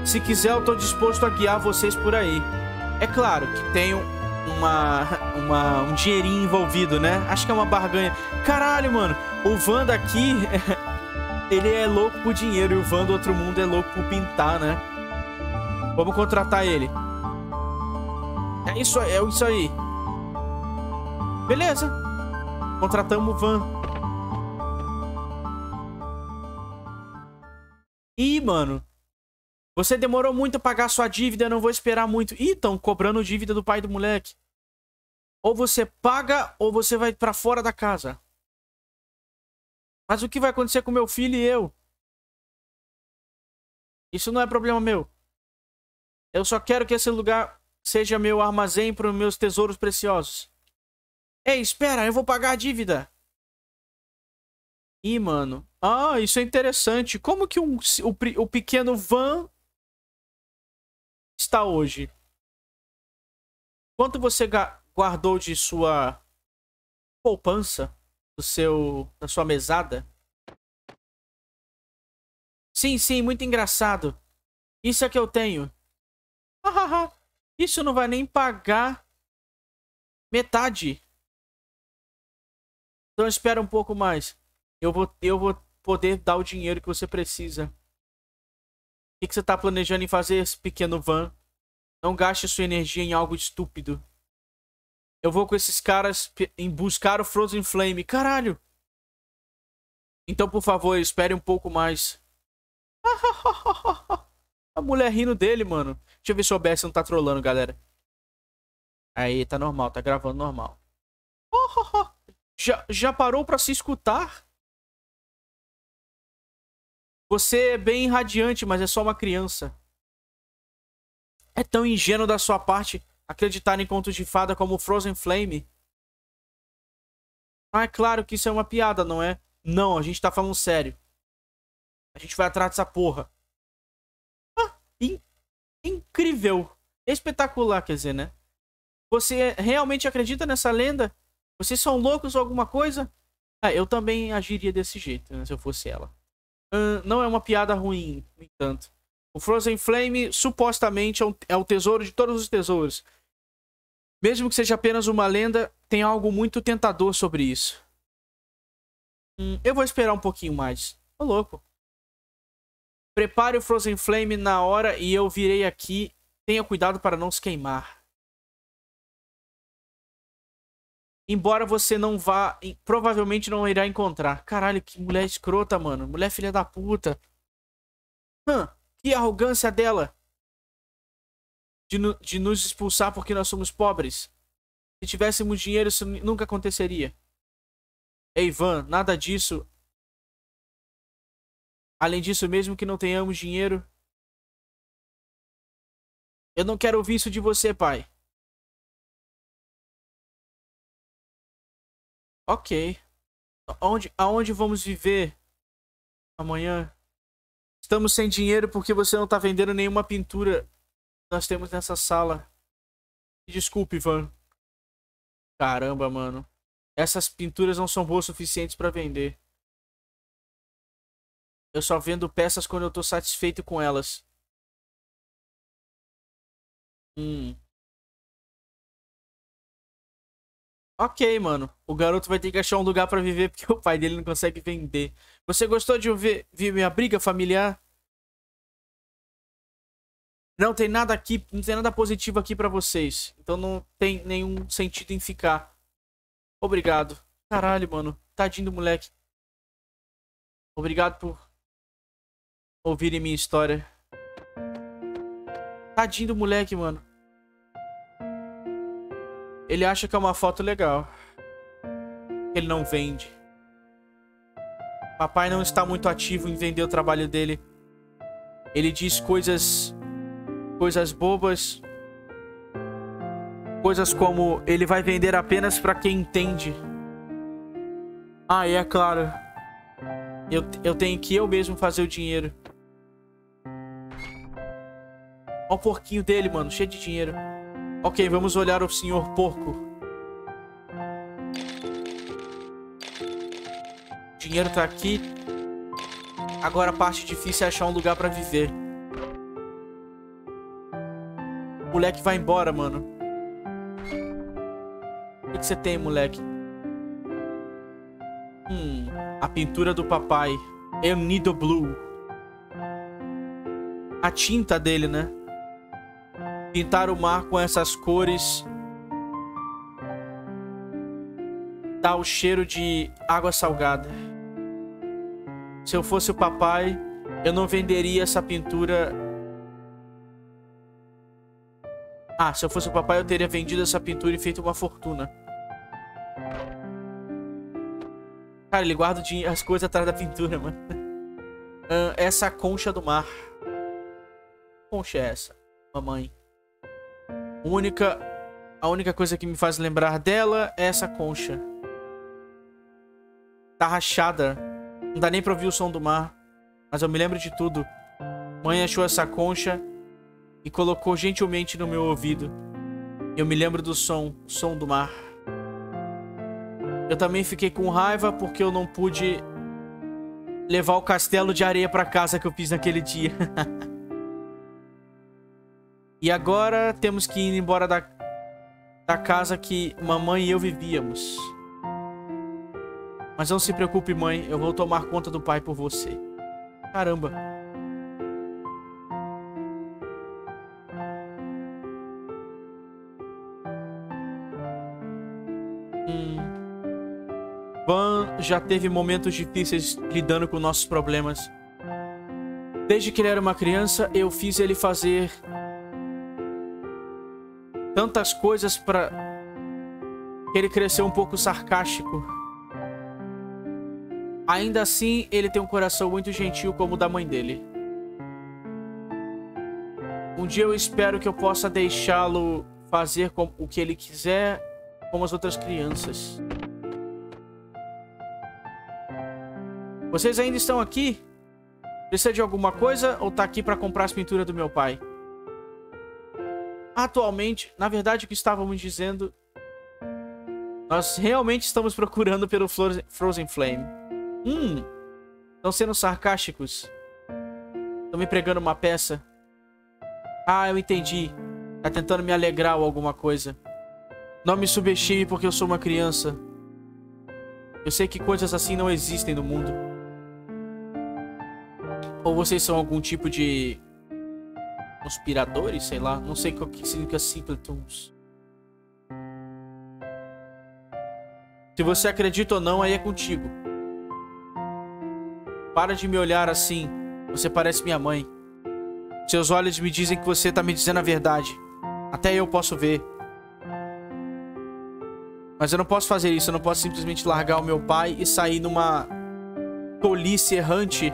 Se quiser, eu tô disposto a guiar vocês por aí. É claro que tem uma, uma, um dinheirinho envolvido, né? Acho que é uma barganha. Caralho, mano. O Van daqui, ele é louco por dinheiro e o Van do outro mundo é louco por pintar, né? Vamos contratar ele. É isso, é isso aí. Beleza. Contratamos o Van. Ih, mano. Você demorou muito a pagar sua dívida, não vou esperar muito. Ih, estão cobrando dívida do pai do moleque. Ou você paga, ou você vai pra fora da casa. Mas o que vai acontecer com meu filho e eu? Isso não é problema meu. Eu só quero que esse lugar seja meu armazém para os meus tesouros preciosos. Ei, espera, eu vou pagar a dívida. Ih, mano. Ah, isso é interessante. Como que um, o, o pequeno Van está hoje? Quanto você guardou de sua poupança, do seu, da sua mesada? Sim, sim, muito engraçado. Isso é que eu tenho. Isso não vai nem pagar metade. Então espera um pouco mais. Eu vou, eu vou poder dar o dinheiro que você precisa. O que, que você está planejando em fazer, esse pequeno van? Não gaste sua energia em algo estúpido. Eu vou com esses caras em buscar o Frozen Flame. Caralho! Então, por favor, espere um pouco mais. A mulher rindo dele, mano. Deixa eu ver se o OBS não tá trolando, galera. Aí, tá normal, tá gravando normal. Já, já parou pra se escutar? Você é bem radiante, mas é só uma criança. É tão ingênuo da sua parte acreditar em contos de fada como Frozen Flame. Ah, é claro que isso é uma piada, não é? Não, a gente tá falando sério. A gente vai atrás dessa porra. Ah, in incrível. Espetacular, quer dizer, né? Você realmente acredita nessa lenda? Vocês são loucos ou alguma coisa? Ah, eu também agiria desse jeito, né, se eu fosse ela. Uh, não é uma piada ruim, no entanto. O Frozen Flame supostamente é, um, é o tesouro de todos os tesouros. Mesmo que seja apenas uma lenda, tem algo muito tentador sobre isso. Hum, eu vou esperar um pouquinho mais. Ô louco. Prepare o Frozen Flame na hora e eu virei aqui. Tenha cuidado para não se queimar. Embora você não vá... Provavelmente não irá encontrar. Caralho, que mulher escrota, mano. Mulher filha da puta. Hã, que arrogância dela. De, de nos expulsar porque nós somos pobres. Se tivéssemos dinheiro, isso nunca aconteceria. Ei, Van, nada disso. Além disso, mesmo que não tenhamos dinheiro... Eu não quero ouvir isso de você, pai. Ok. Aonde, aonde vamos viver amanhã? Estamos sem dinheiro porque você não tá vendendo nenhuma pintura que nós temos nessa sala. Desculpe, Ivan. Caramba, mano. Essas pinturas não são boas o suficientes para vender. Eu só vendo peças quando eu tô satisfeito com elas. Hum. Ok, mano. O garoto vai ter que achar um lugar pra viver porque o pai dele não consegue vender. Você gostou de ouvir, ver minha briga familiar? Não tem nada aqui, não tem nada positivo aqui pra vocês. Então não tem nenhum sentido em ficar. Obrigado. Caralho, mano. Tadinho do moleque. Obrigado por ouvirem minha história. Tadinho do moleque, mano. Ele acha que é uma foto legal. Ele não vende. Papai não está muito ativo em vender o trabalho dele. Ele diz coisas... Coisas bobas. Coisas como... Ele vai vender apenas para quem entende. Ah, é claro. Eu, eu tenho que eu mesmo fazer o dinheiro. Olha o porquinho dele, mano. Cheio de dinheiro. Ok, vamos olhar o senhor porco. Dinheiro tá aqui. Agora a parte difícil é achar um lugar pra viver. O moleque vai embora, mano. O que, que você tem, moleque? Hum, a pintura do papai. Eu need blue. A tinta dele, né? Pintar o mar com essas cores dá o cheiro de água salgada. Se eu fosse o papai, eu não venderia essa pintura. Ah, se eu fosse o papai, eu teria vendido essa pintura e feito uma fortuna. Cara, ele guarda as coisas atrás da pintura, mano. essa concha do mar. Que concha é essa, mamãe? única, a única coisa que me faz lembrar dela é essa concha. Tá rachada. Não dá nem pra ouvir o som do mar. Mas eu me lembro de tudo. Mãe achou essa concha e colocou gentilmente no meu ouvido. Eu me lembro do som, som do mar. Eu também fiquei com raiva porque eu não pude levar o castelo de areia pra casa que eu fiz naquele dia. E agora temos que ir embora da, da casa que mamãe e eu vivíamos. Mas não se preocupe, mãe. Eu vou tomar conta do pai por você. Caramba. Hum. Van já teve momentos difíceis lidando com nossos problemas. Desde que ele era uma criança, eu fiz ele fazer tantas coisas para que ele cresceu um pouco sarcástico. Ainda assim, ele tem um coração muito gentil como o da mãe dele. Um dia eu espero que eu possa deixá-lo fazer o que ele quiser como as outras crianças. Vocês ainda estão aqui? Precisa de alguma coisa ou tá aqui para comprar as pinturas do meu pai? atualmente, na verdade, o que estávamos dizendo, nós realmente estamos procurando pelo Frozen Flame. Hum, estão sendo sarcásticos. Estão me pregando uma peça. Ah, eu entendi. Tá tentando me alegrar ou alguma coisa. Não me subestime porque eu sou uma criança. Eu sei que coisas assim não existem no mundo. Ou vocês são algum tipo de conspiradores, sei lá. Não sei o que significa simpletons. Se você acredita ou não, aí é contigo. Para de me olhar assim. Você parece minha mãe. Seus olhos me dizem que você está me dizendo a verdade. Até eu posso ver. Mas eu não posso fazer isso. Eu não posso simplesmente largar o meu pai e sair numa tolice errante,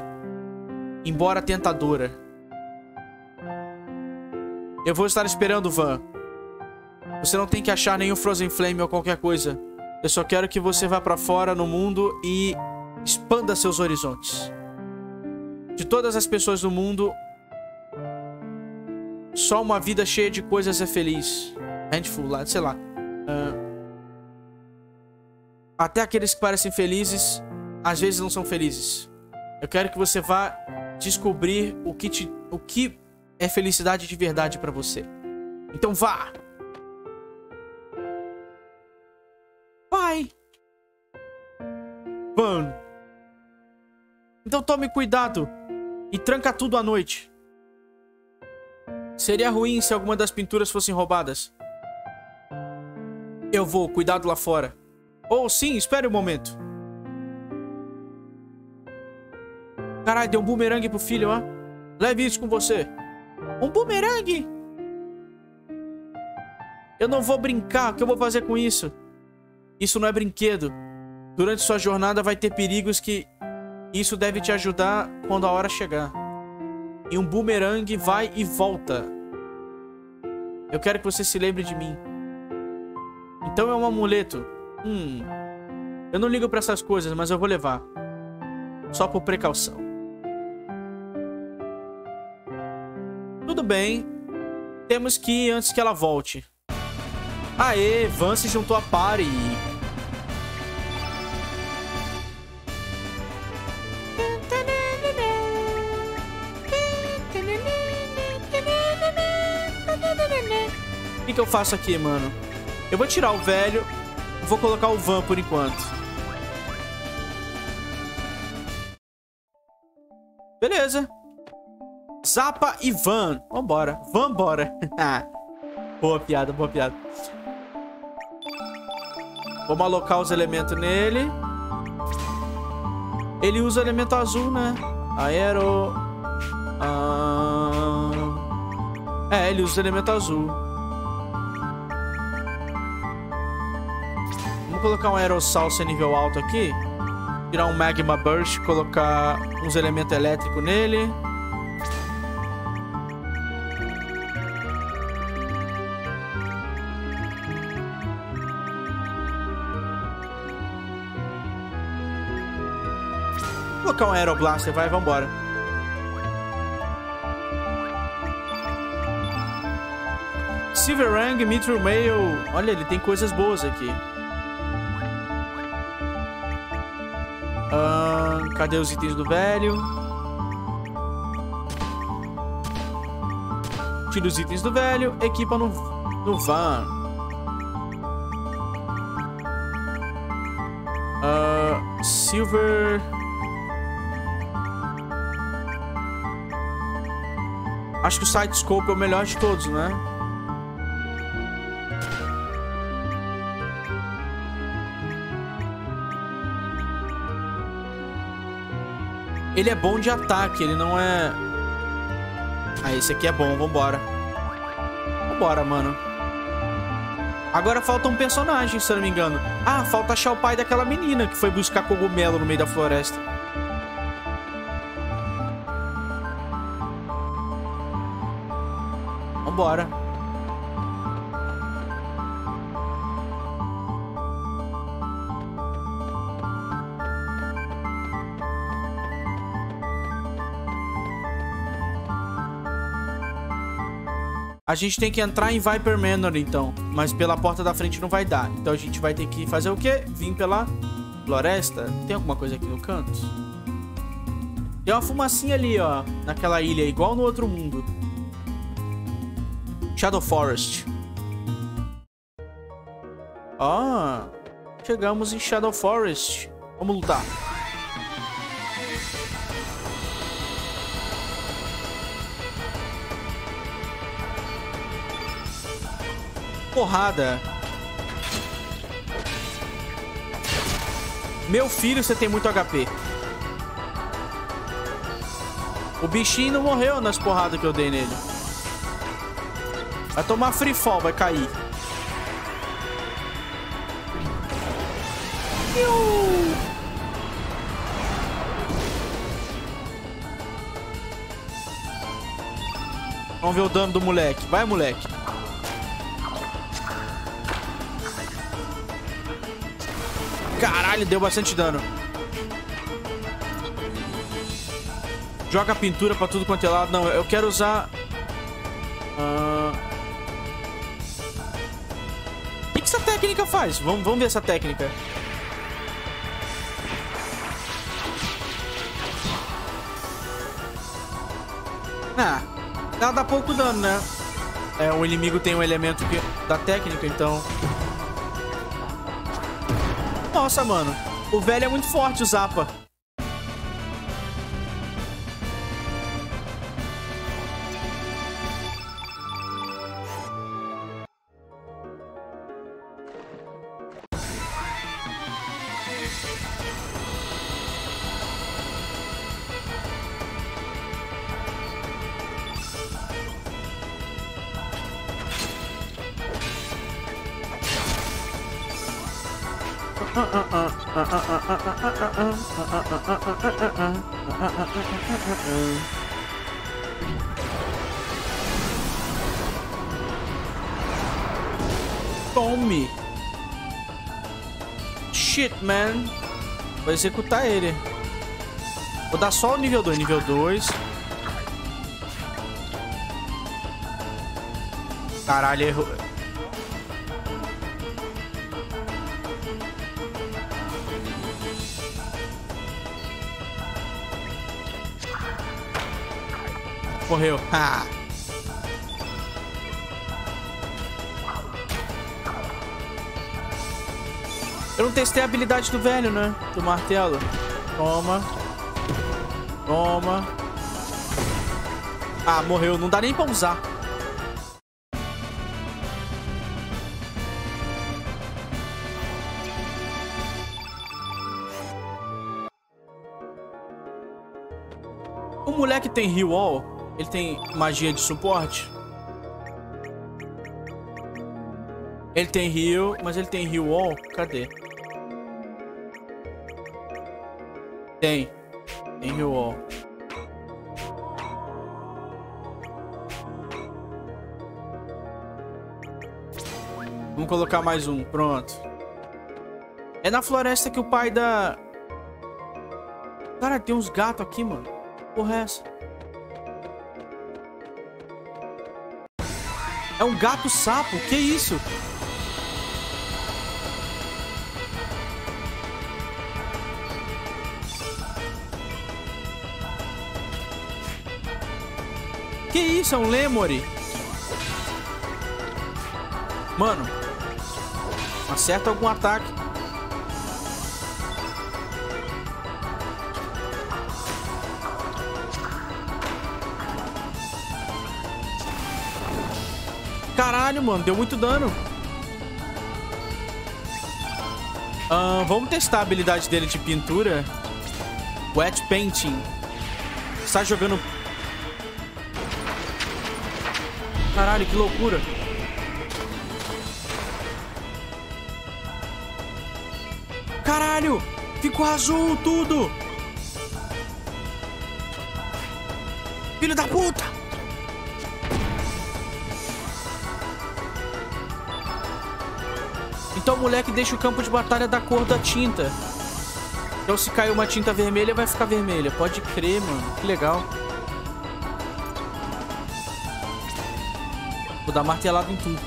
embora tentadora. Eu vou estar esperando, Van. Você não tem que achar nenhum Frozen Flame ou qualquer coisa. Eu só quero que você vá pra fora no mundo e expanda seus horizontes. De todas as pessoas do mundo, só uma vida cheia de coisas é feliz. Handful, lá, sei lá. Uh, até aqueles que parecem felizes, às vezes não são felizes. Eu quero que você vá descobrir o que, te, o que é felicidade de verdade pra você. Então vá! Vai! Então tome cuidado e tranca tudo à noite. Seria ruim se alguma das pinturas fossem roubadas. Eu vou, cuidado lá fora. Ou oh, sim, espere um momento. Caralho, deu um bumerangue pro filho, ó. Leve isso com você. Um bumerangue? Eu não vou brincar. O que eu vou fazer com isso? Isso não é brinquedo. Durante sua jornada vai ter perigos que... Isso deve te ajudar quando a hora chegar. E um bumerangue vai e volta. Eu quero que você se lembre de mim. Então é um amuleto. Hum. Eu não ligo pra essas coisas, mas eu vou levar. Só por precaução. Tudo bem. Temos que ir antes que ela volte. Aê, Van se juntou a party. Que, que eu faço aqui, mano? Eu vou tirar o velho. Vou colocar o Van por enquanto. Beleza. Zapa e Van. Vambora. Vambora. boa piada, boa piada. Vamos alocar os elementos nele. Ele usa elemento azul, né? Aero... Ah... É, ele usa elemento azul. Colocar um Aerosalsa nível alto aqui. Tirar um Magma Burst, colocar uns elementos elétricos nele. colocar um Aeroblaster, vai, vambora. Silverang, Mithril Mail. Olha, ele tem coisas boas aqui. Cadê os itens do velho? Tira os itens do velho, equipa no, no van. Silver... Acho que o Sidescope é o melhor de todos, né? Ele é bom de ataque, ele não é... Ah, esse aqui é bom, vambora. Vambora, mano. Agora falta um personagem, se eu não me engano. Ah, falta achar o pai daquela menina que foi buscar cogumelo no meio da floresta. Vambora. A gente tem que entrar em Viper Manor, então. Mas pela porta da frente não vai dar. Então a gente vai ter que fazer o quê? Vir pela floresta. Tem alguma coisa aqui no canto? Tem uma fumacinha ali, ó. Naquela ilha, igual no outro mundo. Shadow Forest. Ah, chegamos em Shadow Forest. Vamos lutar. Porrada. Meu filho, você tem muito HP. O bichinho não morreu nas porradas que eu dei nele. Vai tomar free fall, vai cair. Vamos ver o dano do moleque. Vai, moleque. Caralho, deu bastante dano. Joga pintura pra tudo quanto é lado. Não, eu quero usar... Uh... O que, que essa técnica faz? Vamos, vamos ver essa técnica. Ah, ela dá pouco dano, né? É, o inimigo tem um elemento que, da técnica, então... Nossa, mano. O velho é muito forte, o Zappa. Man. Vou executar ele. Vou dar só o nível 2. Nível 2. Caralho, errou. Morreu. Ha. Eu não testei a habilidade do velho, né? Do martelo. Toma. Toma. Ah, morreu. Não dá nem pra usar. O moleque tem heal. Ele tem magia de suporte? Ele tem heal, mas ele tem heal wall? Cadê? Tem. Tem heal wall. Vamos colocar mais um. Pronto. É na floresta que o pai da... Cara, tem uns gatos aqui, mano. Porra é essa? É um gato sapo. Que isso? Um lemuri? Mano. Acerta algum ataque. Caralho, mano. Deu muito dano. Uh, vamos testar a habilidade dele de pintura. Wet Painting. Está jogando... Caralho, que loucura. Caralho! Ficou azul tudo! Filho da puta! Então moleque deixa o campo de batalha da cor da tinta. Então se cair uma tinta vermelha, vai ficar vermelha. Pode crer, mano. Que legal. Vou dar martelado em tudo.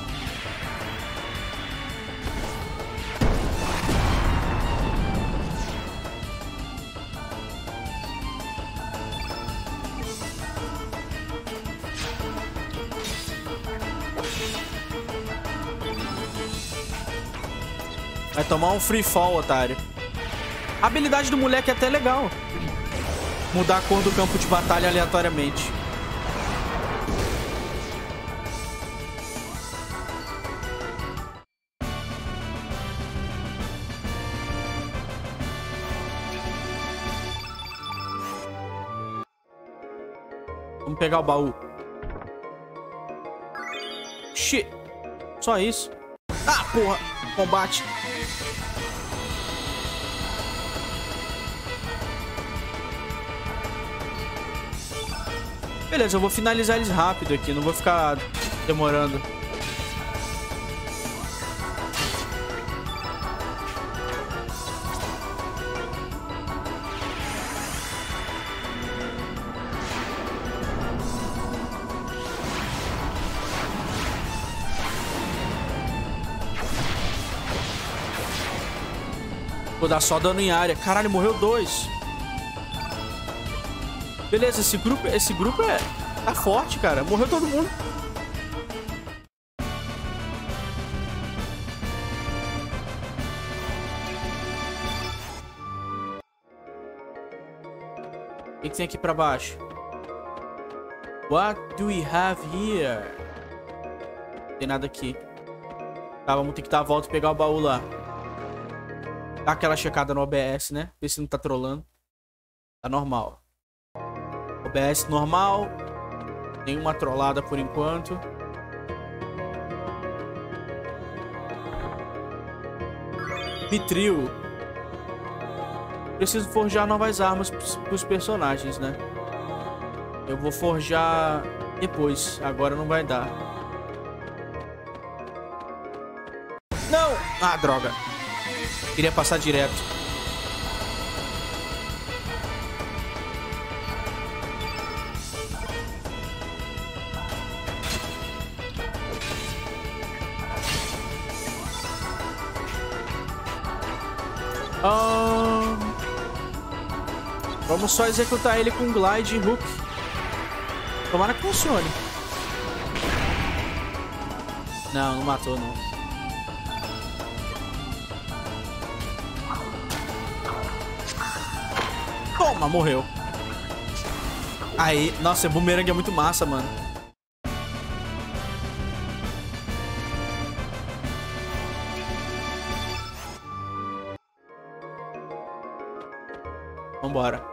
Vai tomar um free fall, otário. A habilidade do moleque é até legal. Mudar a cor do campo de batalha aleatoriamente. Pegar o baú. Shit. Só isso. Ah, porra. Combate. Beleza, eu vou finalizar eles rápido aqui, não vou ficar demorando. Vou dar só dano em área. Caralho, morreu dois. Beleza, esse grupo, esse grupo é tá forte, cara. Morreu todo mundo. O que, que tem aqui pra baixo? What do we have here? Não tem nada aqui. Tá, vamos ter que dar a volta e pegar o baú lá. Dá aquela checada no OBS, né? Ver se não tá trolando. Tá normal. OBS normal. Nenhuma trollada por enquanto. Mitril. Preciso forjar novas armas pros personagens, né? Eu vou forjar depois. Agora não vai dar. Não! Ah, droga. Queria passar direto. Um... Vamos só executar ele com glide e hook. Tomara que funcione. Não, não matou não. Toma, morreu. Aí, nossa, boomerang é muito massa, mano. Vambora.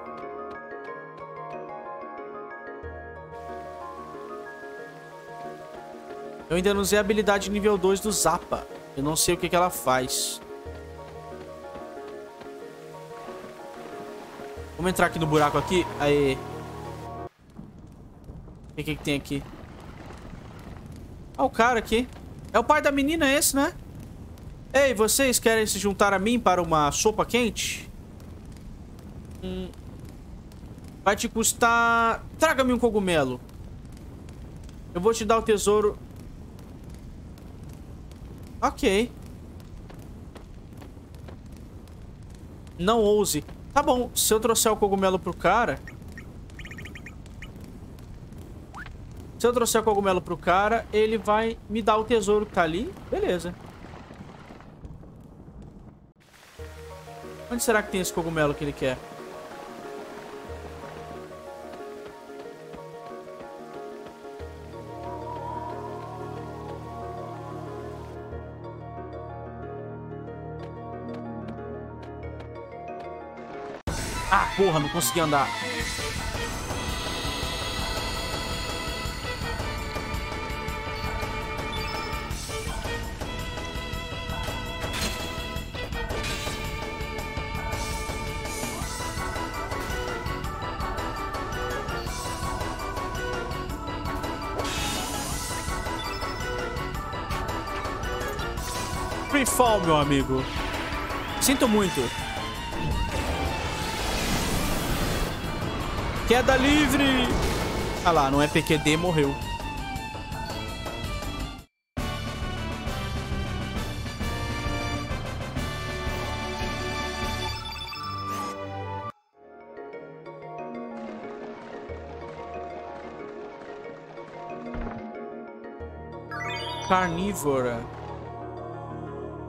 Eu ainda não usei a habilidade nível 2 do Zappa. Eu não sei o que, que ela faz. Vamos entrar aqui no buraco aqui. Aí. O que, que, que tem aqui? Ah, o cara aqui. É o pai da menina esse, né? Ei, vocês querem se juntar a mim para uma sopa quente? Hum. Vai te custar... Traga-me um cogumelo. Eu vou te dar o tesouro... Ok. Não ouse. Tá bom, se eu trouxer o cogumelo pro cara... Se eu trouxer o cogumelo pro cara, ele vai me dar o tesouro que tá ali. Beleza. Onde será que tem esse cogumelo que ele quer? Porra, não consegui andar. Free fall, meu amigo. Sinto muito. Queda livre! Ah lá, não é PQD, morreu. Carnívora.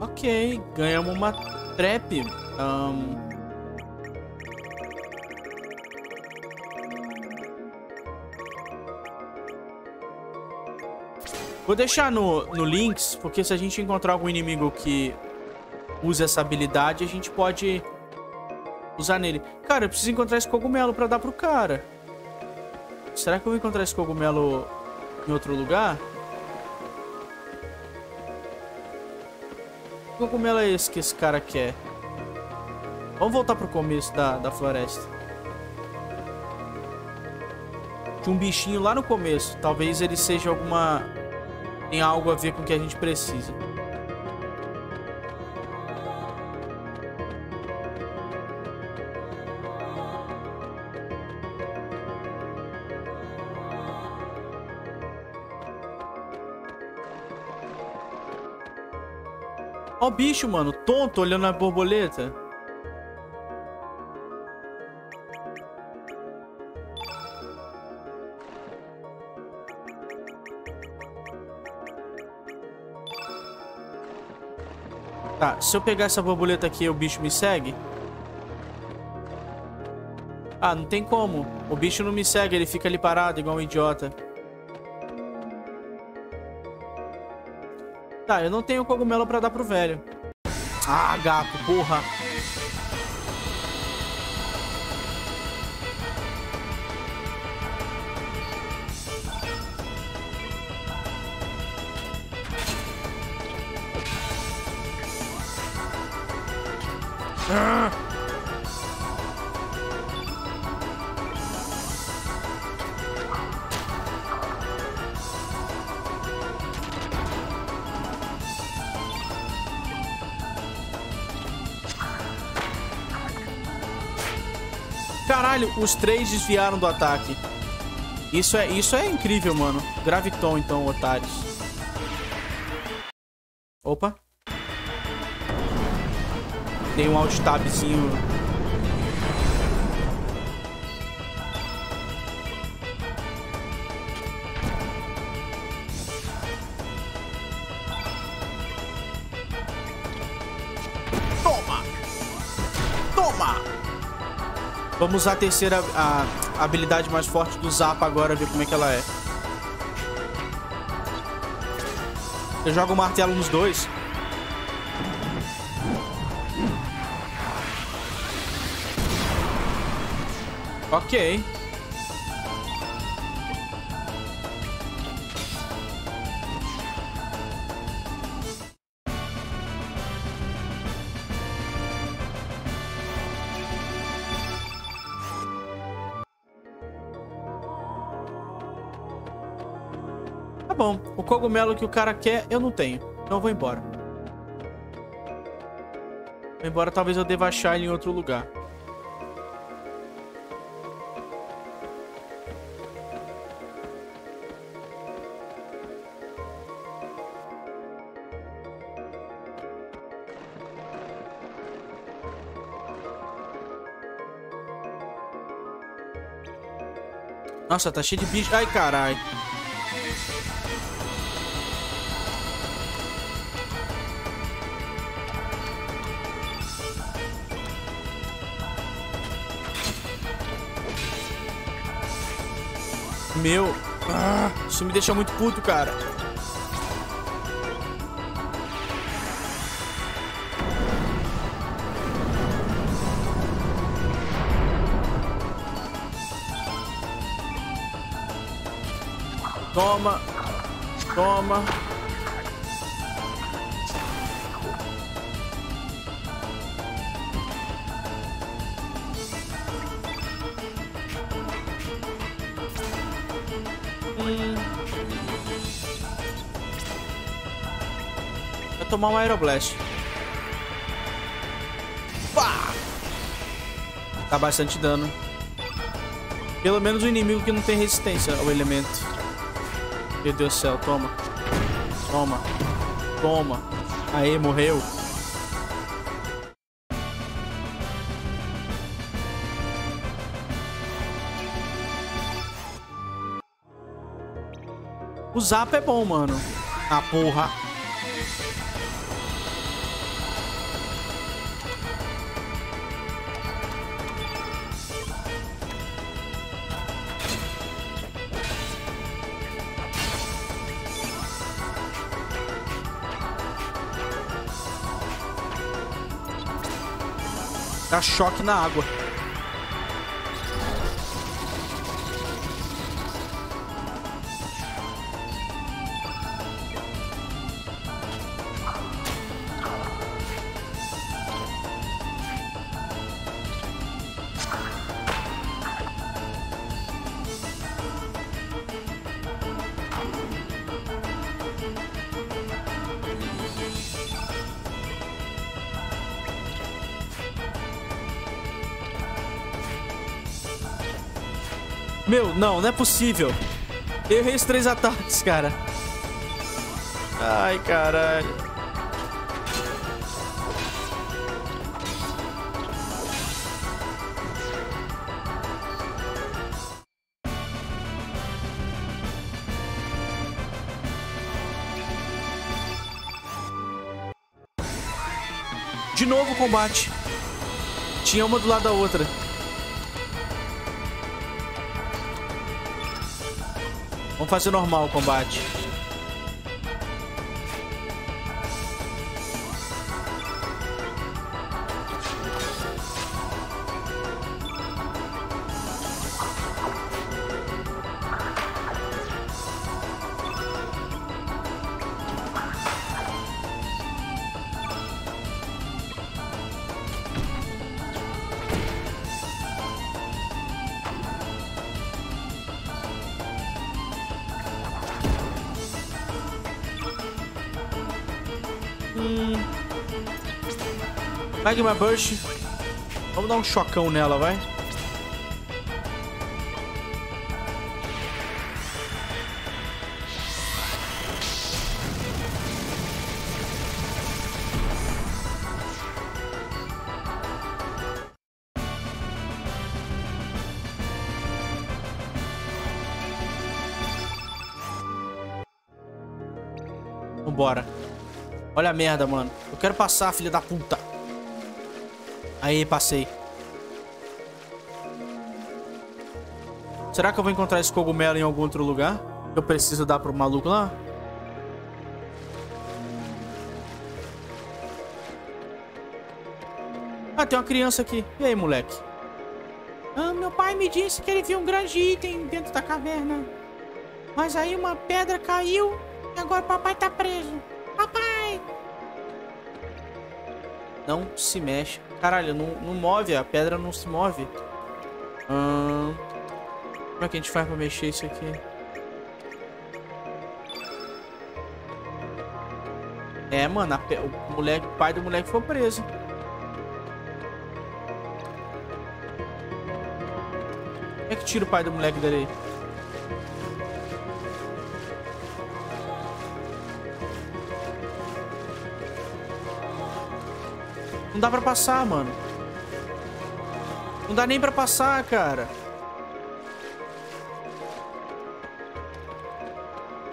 Ok, ganhamos uma trap. Um, Vou deixar no, no links, porque se a gente encontrar algum inimigo que usa essa habilidade, a gente pode usar nele. Cara, eu preciso encontrar esse cogumelo pra dar pro cara. Será que eu vou encontrar esse cogumelo em outro lugar? Que cogumelo é esse que esse cara quer? Vamos voltar pro começo da, da floresta. Tinha um bichinho lá no começo. Talvez ele seja alguma... Tem algo a ver com o que a gente precisa. Ó o bicho, mano. Tonto, olhando a borboleta. Se eu pegar essa borboleta aqui, o bicho me segue? Ah, não tem como. O bicho não me segue, ele fica ali parado, igual um idiota. Tá, eu não tenho cogumelo pra dar pro velho. Ah, gato, porra. Os três desviaram do ataque. Isso é, isso é incrível, mano. Graviton, então, otários. Opa. Tem um alt tabzinho Vamos usar a terceira a, a habilidade mais forte do Zap agora, ver como é que ela é. Eu jogo o martelo nos dois. Ok. Cogumelo que o cara quer, eu não tenho. Então eu vou embora. Vou embora, talvez eu deva achar ele em outro lugar. Nossa, tá cheio de bicho. Ai, caralho. Meu. Ah, isso me deixa muito puto, cara. Toma. Toma. Tomar um Aeroblast. Pá! Dá bastante dano. Pelo menos o inimigo que não tem resistência ao elemento. Meu Deus do céu, toma. Toma. Toma. Aê, morreu. O Zap é bom, mano. Ah, porra. Dá choque na água. Não, é possível. Eu errei os três ataques, cara. Ai, caralho. De novo o combate. Tinha uma do lado da outra. Vamos fazer normal o combate. Hum. Magma Burst. Vamos dar um chocão nela, vai. Olha a merda, mano. Eu quero passar, filha da puta. Aí, passei. Será que eu vou encontrar esse cogumelo em algum outro lugar? Eu preciso dar pro maluco lá? Ah, tem uma criança aqui. E aí, moleque? Ah, meu pai me disse que ele viu um grande item dentro da caverna. Mas aí uma pedra caiu e agora o papai tá preso. Papai! Não se mexe. Caralho, não, não move. A pedra não se move. Hum... Como é que a gente faz pra mexer isso aqui? É, mano, o moleque, o pai do moleque foi preso. Como é que tira o pai do moleque dali? Não dá pra passar, mano. Não dá nem pra passar, cara.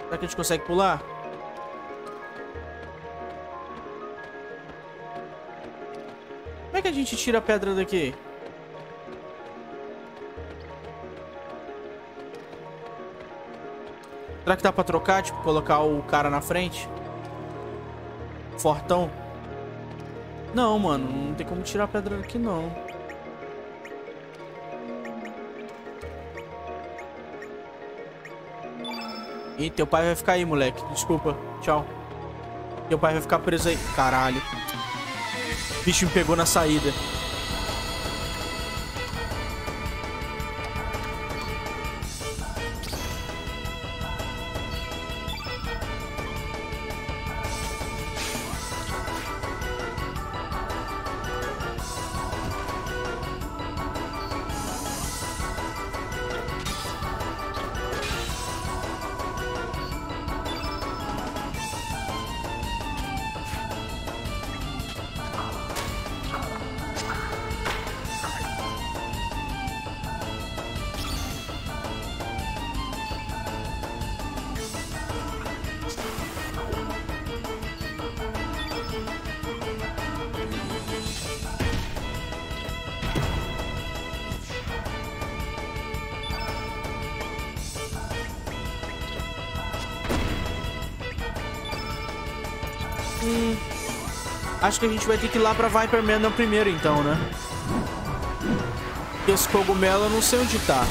Será que a gente consegue pular? Como é que a gente tira a pedra daqui? Será que dá pra trocar? Tipo, colocar o cara na frente? Fortão? Não, mano. Não tem como tirar a pedra daqui, não. Ih, teu pai vai ficar aí, moleque. Desculpa. Tchau. Teu pai vai ficar preso aí. Caralho. O bicho me pegou na saída. Que a gente vai ter que ir lá pra Viper Manor primeiro, então, né? Esse cogumelo eu não sei onde tá.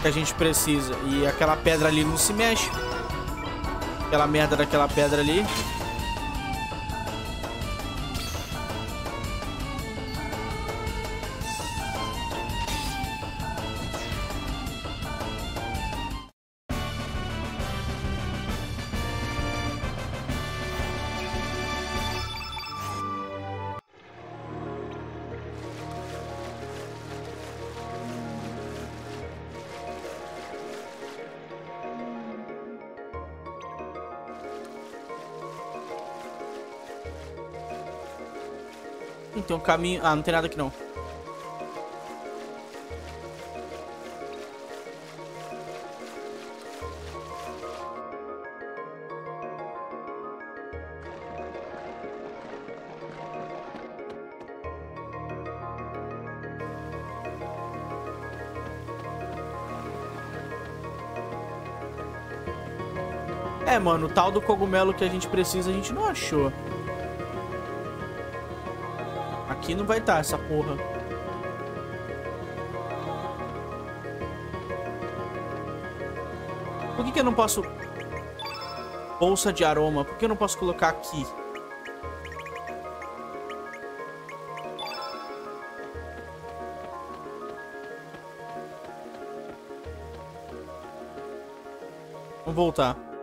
Que a gente precisa. E aquela pedra ali não se mexe. Aquela merda daquela pedra ali. Tem um caminho... Ah, não tem nada aqui não. É, mano, o tal do cogumelo que a gente precisa a gente não achou. Aqui não vai estar tá essa porra. Por que, que eu não posso... Bolsa de aroma. Por que eu não posso colocar aqui? Vamos voltar.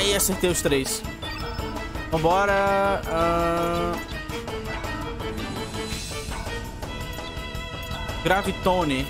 Aí, acertei os três. Vambora. Uh... Gravitone.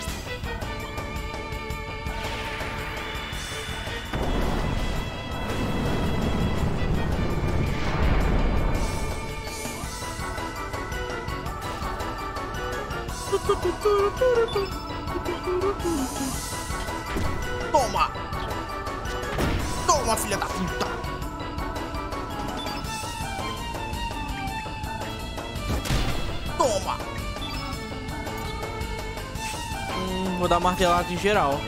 Martelada em geral.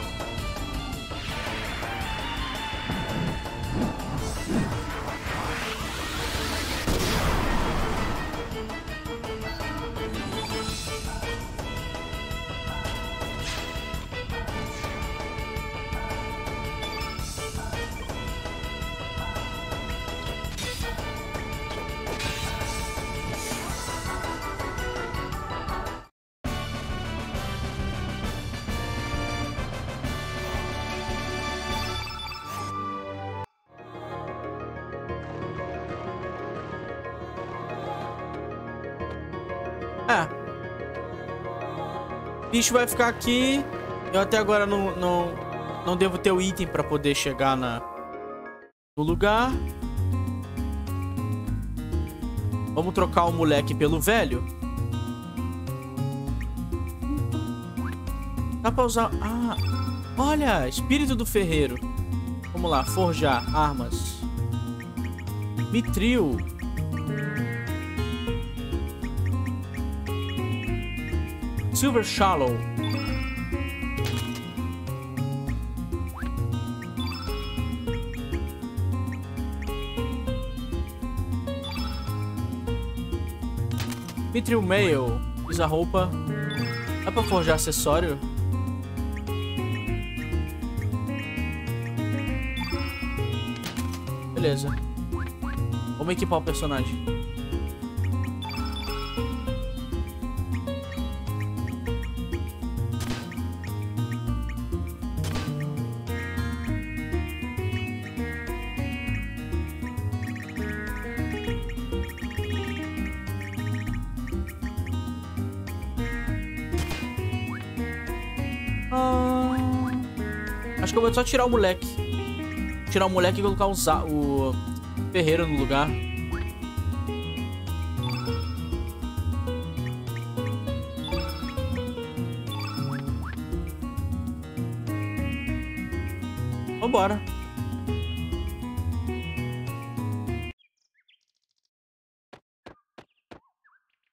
Bicho vai ficar aqui. Eu até agora não, não, não devo ter o item pra poder chegar na, no lugar. Vamos trocar o moleque pelo velho. Dá pra usar... Ah, olha, espírito do ferreiro. Vamos lá, forjar armas. Mitril. Silver Shallow. Mithril Mail. Usa roupa. Dá pra forjar acessório? Beleza. Vamos equipar o personagem. Só tirar o moleque. Tirar o moleque e colocar o, o ferreiro no lugar. Vambora.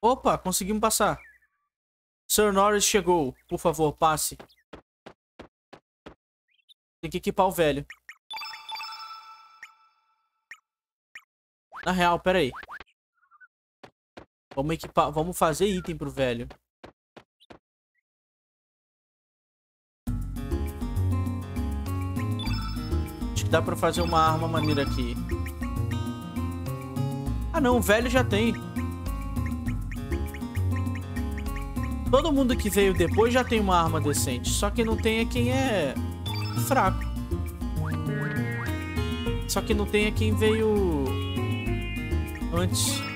Opa, conseguimos passar. Sir Norris chegou. Por favor, passe. Tem que equipar o velho. Na real, pera aí. Vamos equipar, vamos fazer item pro velho. Acho que dá pra fazer uma arma maneira aqui. Ah não, o velho já tem. Todo mundo que veio depois já tem uma arma decente. Só que não tem é quem é fraco. Só que não tem é quem veio antes.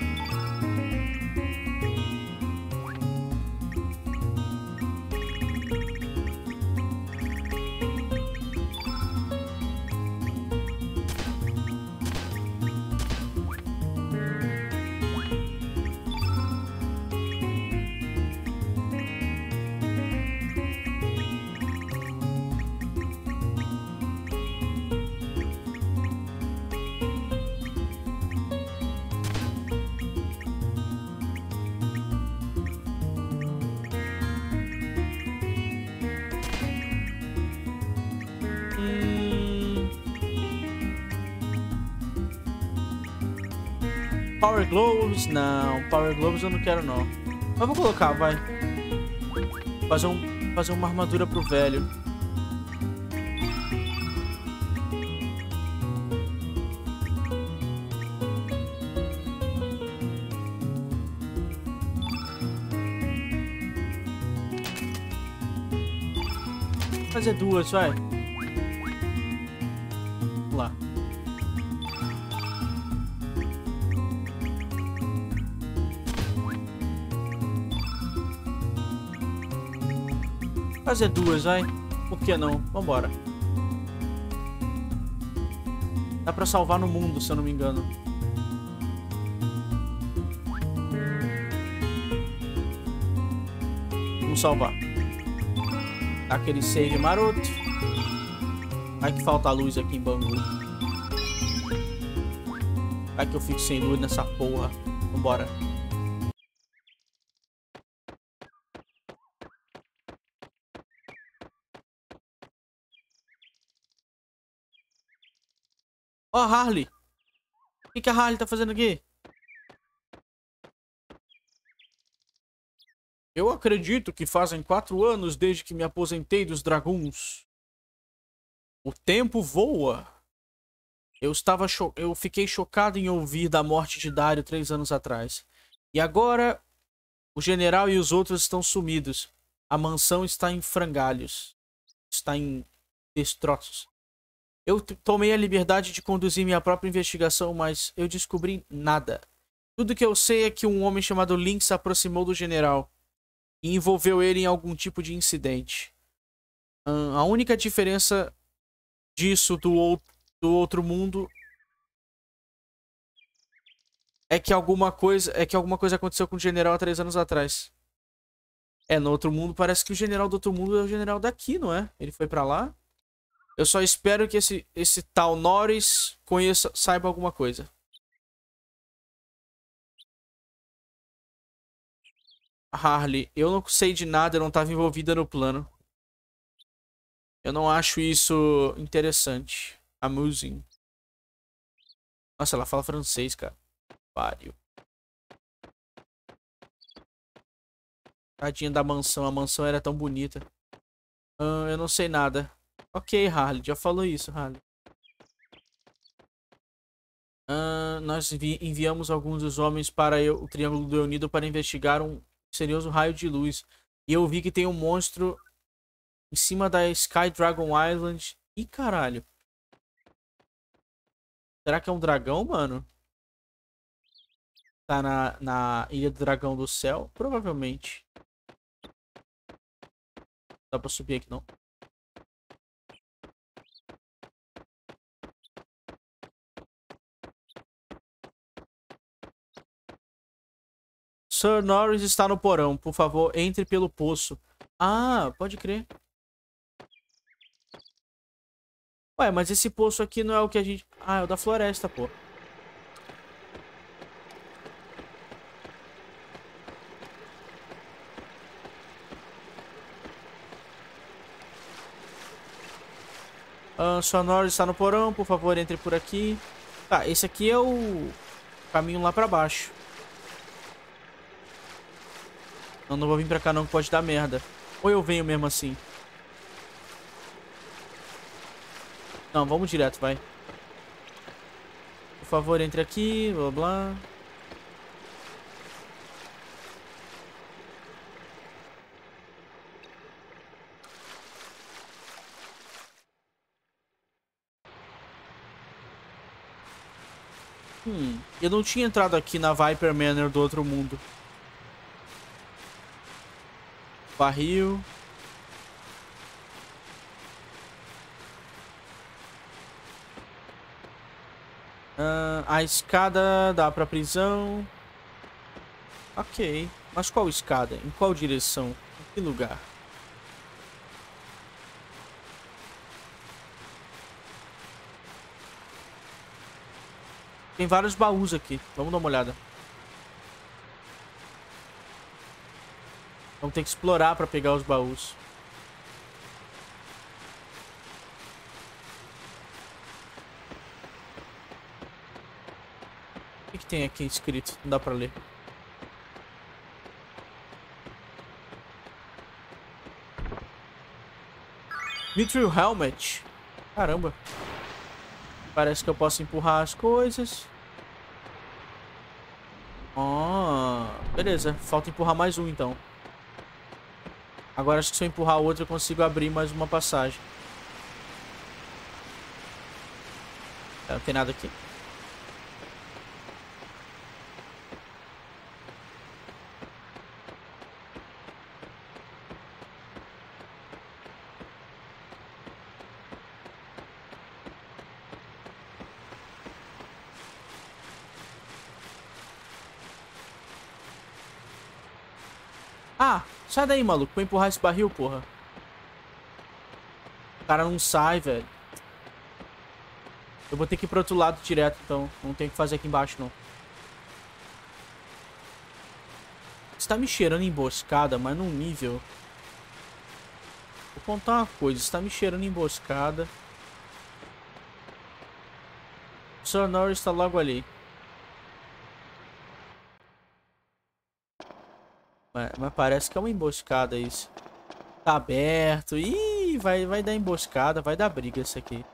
Power Globes? Não, Power Globes eu não quero não. Mas vou colocar, vai. Fazer, um, fazer uma armadura pro velho. Fazer duas, vai. Fazer duas, vai. Por que não? Vambora. Dá pra salvar no mundo, se eu não me engano. Vamos salvar. Dá aquele save maroto. Vai que falta luz aqui em Bangu. Vai que eu fico sem luz nessa porra. Vambora. Ó, oh, Harley. O que, que a Harley tá fazendo aqui? Eu acredito que fazem quatro anos desde que me aposentei dos dragões. O tempo voa. Eu estava cho eu fiquei chocado em ouvir da morte de Dario três anos atrás. E agora o general e os outros estão sumidos. A mansão está em frangalhos. Está em destroços. Eu tomei a liberdade de conduzir minha própria investigação, mas eu descobri nada. Tudo que eu sei é que um homem chamado Link se aproximou do general e envolveu ele em algum tipo de incidente. a única diferença disso do, ou do outro mundo é que alguma coisa é que alguma coisa aconteceu com o general há três anos atrás. É, no outro mundo parece que o general do outro mundo é o general daqui, não é? Ele foi para lá. Eu só espero que esse, esse tal Norris conheça, saiba alguma coisa. Harley, eu não sei de nada, eu não estava envolvida no plano. Eu não acho isso interessante. Amusing. Nossa, ela fala francês, cara. Pariu. Tadinha da mansão. A mansão era tão bonita. Eu não sei nada. Ok, Harley. Já falou isso, Harley. Uh, nós envi enviamos alguns dos homens para eu, o Triângulo do Unido para investigar um misterioso raio de luz. E eu vi que tem um monstro em cima da Sky Dragon Island. Ih, caralho. Será que é um dragão, mano? Tá na, na Ilha do Dragão do Céu? Provavelmente. Dá pra subir aqui, não. Sir Norris está no porão. Por favor, entre pelo poço. Ah, pode crer. Ué, mas esse poço aqui não é o que a gente... Ah, é o da floresta, pô. Uh, Sonoro está no porão, por favor, entre por aqui. Tá, esse aqui é o caminho lá pra baixo. Eu não vou vir pra cá não, que pode dar merda. Ou eu venho mesmo assim. Não, vamos direto, vai. Por favor, entre aqui, blá blá. Hum, eu não tinha entrado aqui na Viper Manor do outro mundo. Barril. Uh, a escada dá pra prisão. Ok. Mas qual escada? Em qual direção? Em que lugar? Tem vários baús aqui. Vamos dar uma olhada. Vamos ter que explorar pra pegar os baús. O que, que tem aqui escrito? Não dá pra ler. Mithril Helmet. Caramba. Parece que eu posso empurrar as coisas. Oh, beleza. Falta empurrar mais um, então. Agora acho que se eu empurrar outro eu consigo abrir mais uma passagem. Não tem nada aqui. Sai daí, maluco. Vou empurrar esse barril, porra. O cara não sai, velho. Eu vou ter que ir pro outro lado direto, então. Não tenho o que fazer aqui embaixo, não. Você tá me cheirando emboscada, mas num nível... Vou contar uma coisa. Você tá me cheirando emboscada. O Sr. Norris tá logo ali. Mas, mas, parece que é uma emboscada isso. Tá aberto. Ih, vai, vai dar emboscada, vai dar briga isso aqui.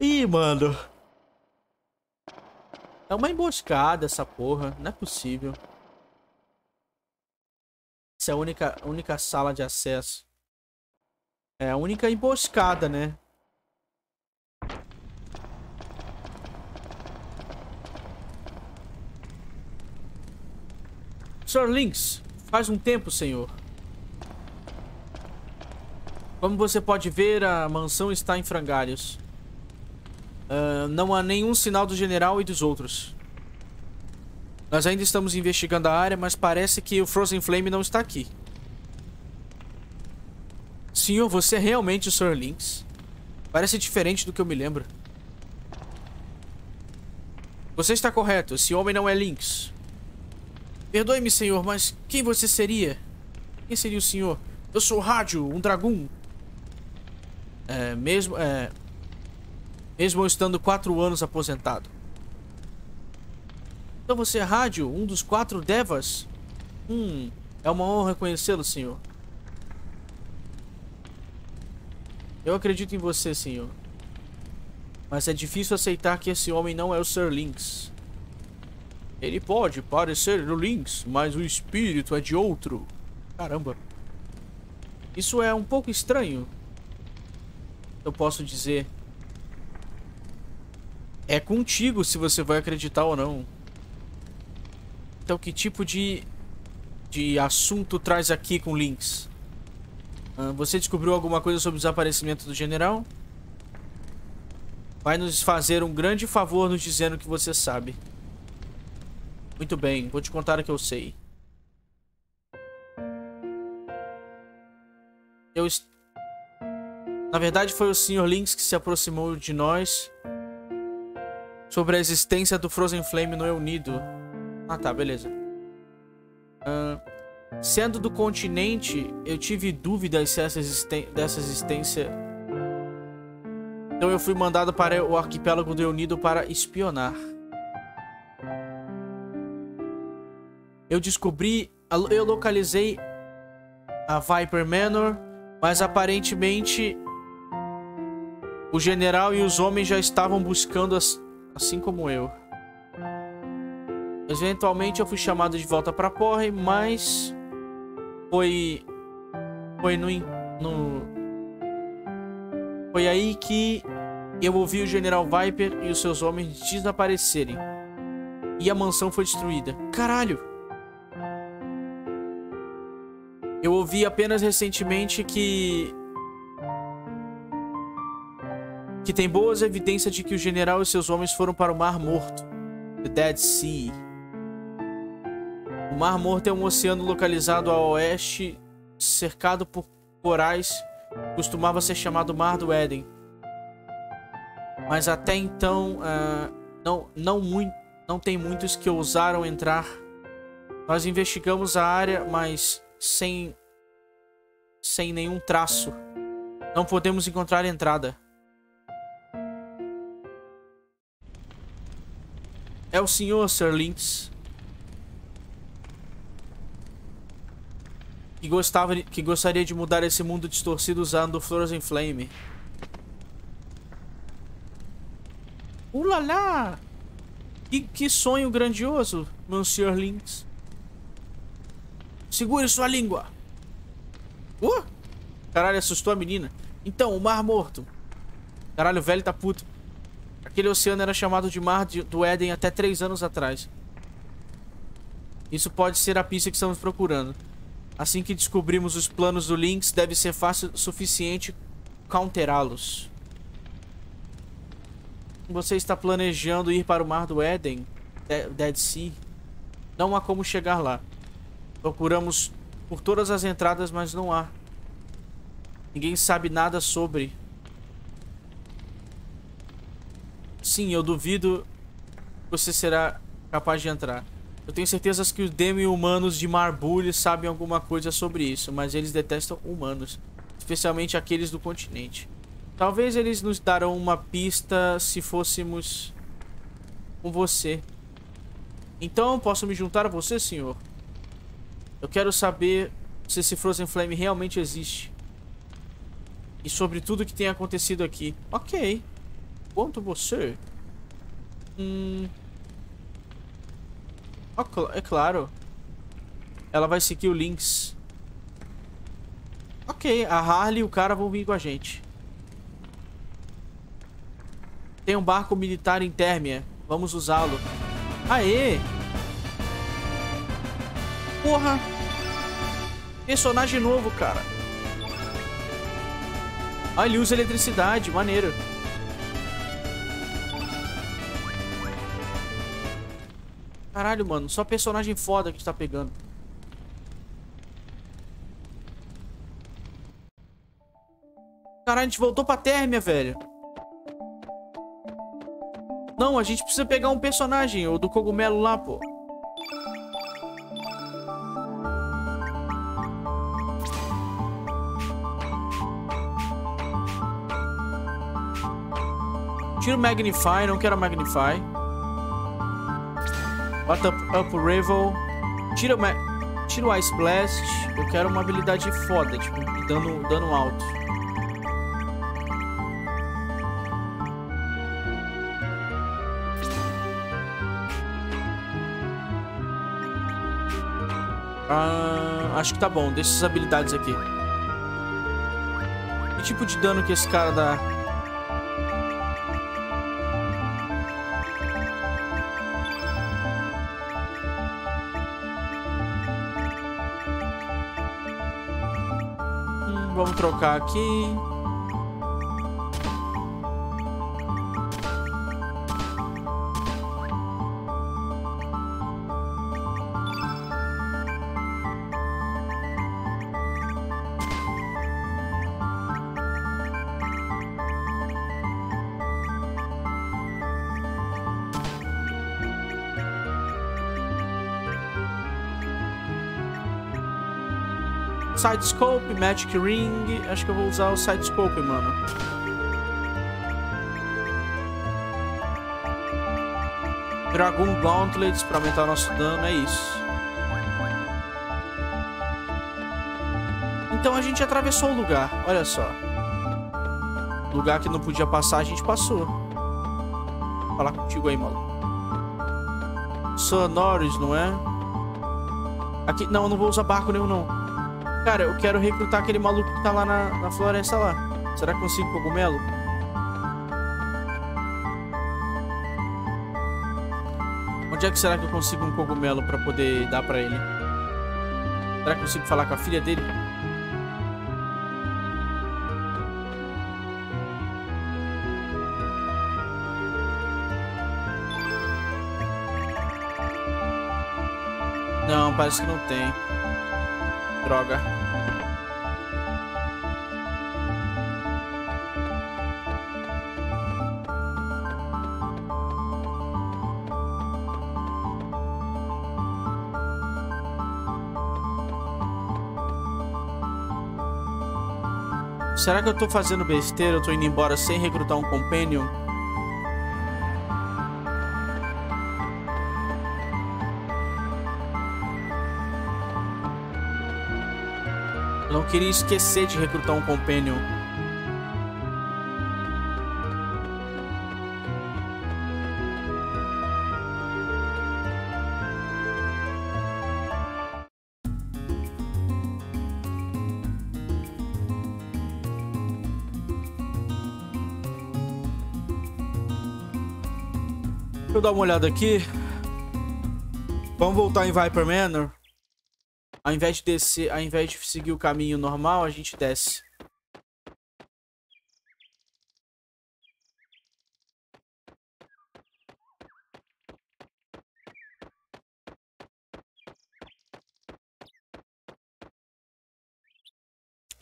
Ih, mano. É uma emboscada essa porra. Não é possível. Essa é a única, única sala de acesso. É a única emboscada, né? Sr. Lynx, faz um tempo, senhor. Como você pode ver, a mansão está em frangalhos. Uh, não há nenhum sinal do general e dos outros. Nós ainda estamos investigando a área, mas parece que o Frozen Flame não está aqui. Senhor, você é realmente o Sr. Lynx? Parece diferente do que eu me lembro. Você está correto, esse homem não é Lynx. Perdoe-me, senhor, mas quem você seria? Quem seria o senhor? Eu sou Rádio, um dragão. É, mesmo, é... Mesmo eu estando quatro anos aposentado. Então você é Rádio, um dos quatro Devas? Hum, é uma honra conhecê-lo, senhor. Eu acredito em você, senhor. Mas é difícil aceitar que esse homem não é o Sir Lynx. Ele pode parecer do Lynx, mas o espírito é de outro. Caramba. Isso é um pouco estranho. Eu posso dizer. É contigo se você vai acreditar ou não. Então, que tipo de, de assunto traz aqui com links? Uh, você descobriu alguma coisa sobre o desaparecimento do general? Vai nos fazer um grande favor nos dizendo que você sabe. Muito bem, vou te contar o que eu sei. Eu... Na verdade, foi o Sr. Lynx que se aproximou de nós sobre a existência do Frozen Flame no Eunido. Ah, tá, beleza. Uh, sendo do continente, eu tive dúvidas se essa dessa existência... Então eu fui mandado para o arquipélago do Eunido para espionar. Eu descobri... Eu localizei a Viper Manor, mas aparentemente... O general e os homens já estavam buscando as assim como eu. Eventualmente eu fui chamado de volta para Porre, mas foi foi no, no foi aí que eu ouvi o General Viper e os seus homens desaparecerem. E a mansão foi destruída. Caralho! Eu ouvi apenas recentemente que que tem boas evidências de que o general e seus homens foram para o Mar Morto, The Dead Sea. O Mar Morto é um oceano localizado a oeste, cercado por corais, costumava ser chamado Mar do Éden. Mas até então, uh, não, não, muito, não tem muitos que ousaram entrar. Nós investigamos a área, mas sem, sem nenhum traço. Não podemos encontrar entrada. É o senhor Sir Lynx. Que, gostava, que gostaria de mudar esse mundo distorcido usando Frozen Flame. Ulala! Que, que sonho grandioso, Monsieur Lynx. Segure sua língua. Uh! Caralho, assustou a menina. Então, o Mar Morto. Caralho, o velho tá puto. Aquele oceano era chamado de Mar do Éden até três anos atrás. Isso pode ser a pista que estamos procurando. Assim que descobrimos os planos do Lynx, deve ser fácil o suficiente counterá-los. Você está planejando ir para o Mar do Éden? Dead Sea? Não há como chegar lá. Procuramos por todas as entradas, mas não há. Ninguém sabe nada sobre. Sim, eu duvido você será capaz de entrar. Eu tenho certeza que os demi-humanos de Marbulho sabem alguma coisa sobre isso, mas eles detestam humanos, especialmente aqueles do continente. Talvez eles nos darão uma pista se fôssemos com você. Então, posso me juntar a você, senhor? Eu quero saber se esse Frozen Flame realmente existe. E sobre tudo que tem acontecido aqui. Ok. Quanto você? Hum... é claro. Ela vai seguir o Lynx. Ok, a Harley e o cara vão vir com a gente. Tem um barco militar em Térmia. Vamos usá-lo. Aê! Porra! Personagem novo, cara. Ah, ele usa eletricidade. Maneiro. Caralho, mano. Só personagem foda que tá pegando. Caralho, a gente voltou pra Térmia, velho. Não, a gente precisa pegar um personagem, o do cogumelo lá, pô. Tira o Magnify, não quero Magnify. Bota up, up Revel. Tira, tira o Ice Blast. Eu quero uma habilidade foda, tipo, dano, dano alto. Ah, acho que tá bom. Deixa essas habilidades aqui. Que tipo de dano que esse cara dá? Vamos trocar aqui. Sidescope, Magic Ring. Acho que eu vou usar o Sidescope, mano. Dragon Gauntlets pra aumentar nosso dano, é isso. Então a gente atravessou o lugar, olha só. Lugar que não podia passar, a gente passou. Vou falar contigo aí, mano. Sonoris, não é? Aqui, não, eu não vou usar barco nenhum, não. Cara, eu quero recrutar aquele maluco que tá lá na, na floresta lá. Será que consigo cogumelo? Onde é que será que eu consigo um cogumelo pra poder dar pra ele? Será que eu consigo falar com a filha dele? Não, parece que não tem. Droga. Será que eu tô fazendo besteira? Eu tô indo embora sem recrutar um companion? Queria esquecer de recrutar um companion. Deixa eu dar uma olhada aqui. Vamos voltar em Viper Manor. Ao invés de descer, ao invés de seguir o caminho normal, a gente desce.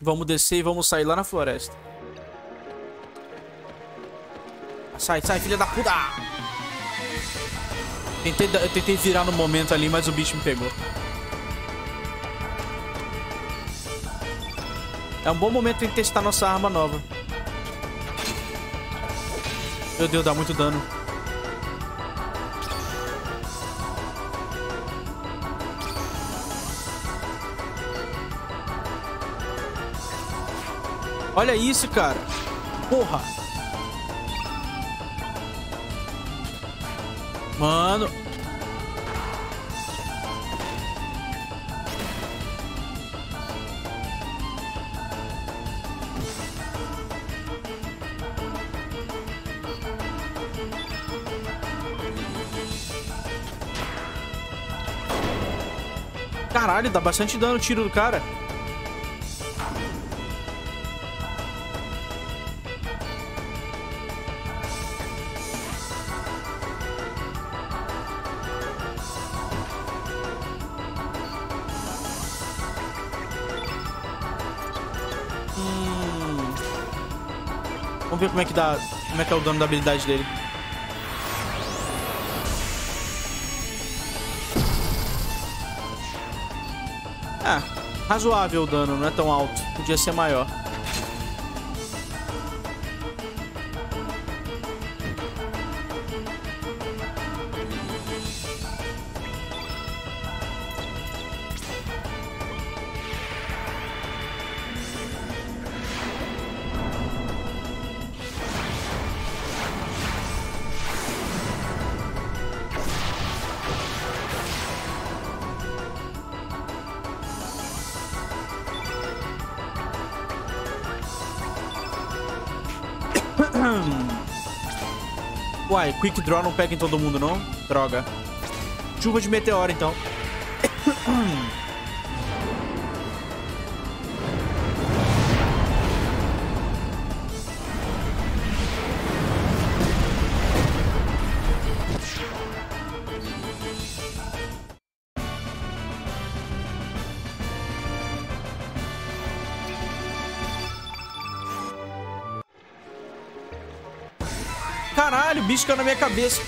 Vamos descer e vamos sair lá na floresta. Sai, sai, filha da puta! Tentei, eu tentei virar no momento ali, mas o bicho me pegou. É um bom momento em testar nossa arma nova. Meu Deus, dá muito dano. Olha isso, cara. Porra. Mano, Caralho, dá bastante dano o tiro do cara. Hum. Vamos ver como é que dá, como é que é o dano da habilidade dele. Razoável o dano, não é tão alto. Podia ser maior. Uai, Quick Draw não pega em todo mundo, não? Droga. Chuva de meteoro, então. Caralho, o bicho caiu na minha cabeça.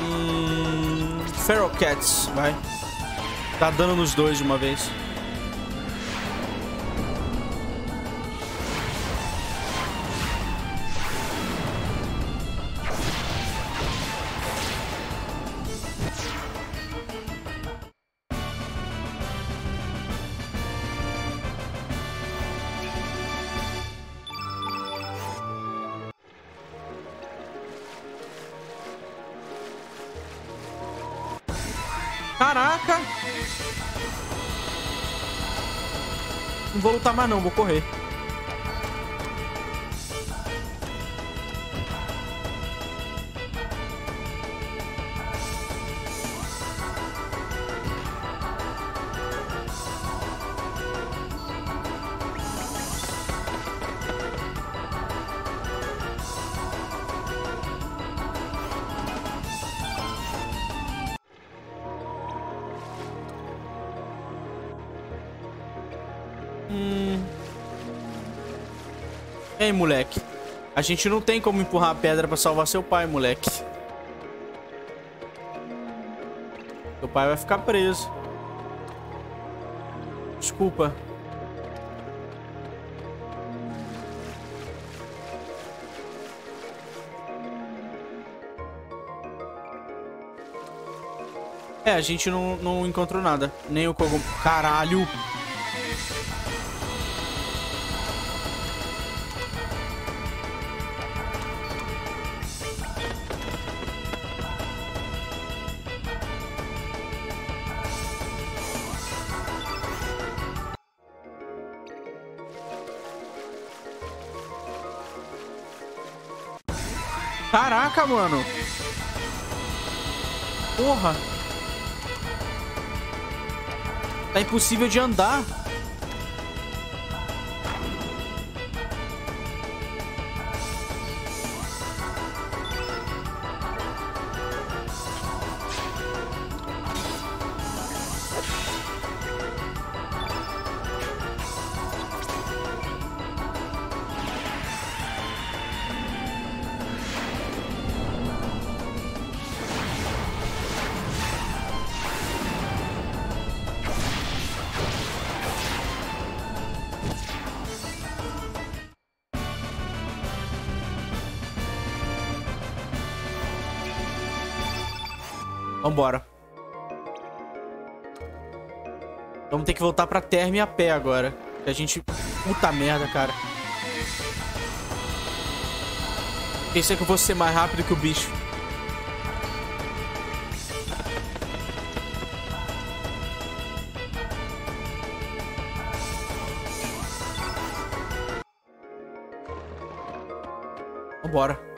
Hum, Feral Cats, vai. Tá dando nos dois de uma vez. Mais não, vou correr. Ei, moleque. A gente não tem como empurrar a pedra pra salvar seu pai, moleque. Seu pai vai ficar preso. Desculpa. É, a gente não, não encontrou nada. Nem o cogumelo. Caralho! Mano. Porra. Tá impossível de andar. Vamos ter que voltar pra Terme a pé agora. Que a gente... Puta merda, cara. Pensei que eu fosse ser mais rápido que o bicho. Vambora.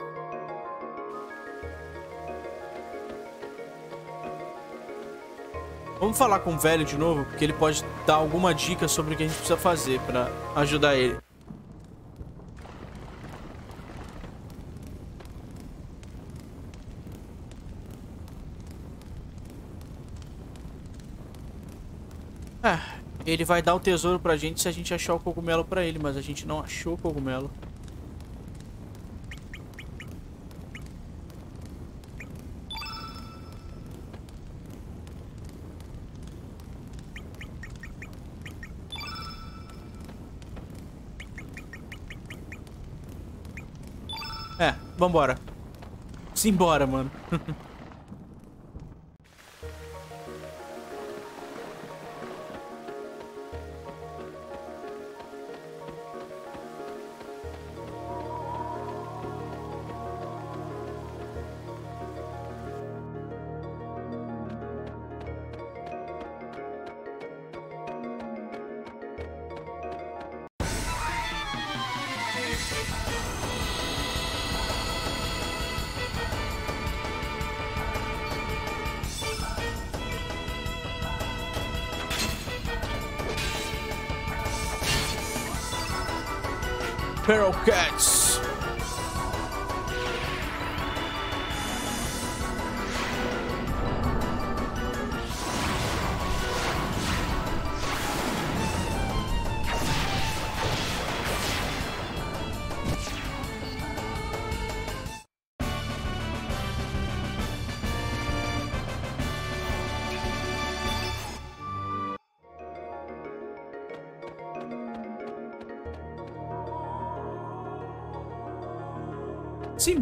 Vamos falar com o velho de novo, porque ele pode dar alguma dica sobre o que a gente precisa fazer pra ajudar ele. É, ele vai dar o tesouro pra gente se a gente achar o cogumelo pra ele, mas a gente não achou o cogumelo. É, vambora. Simbora, mano.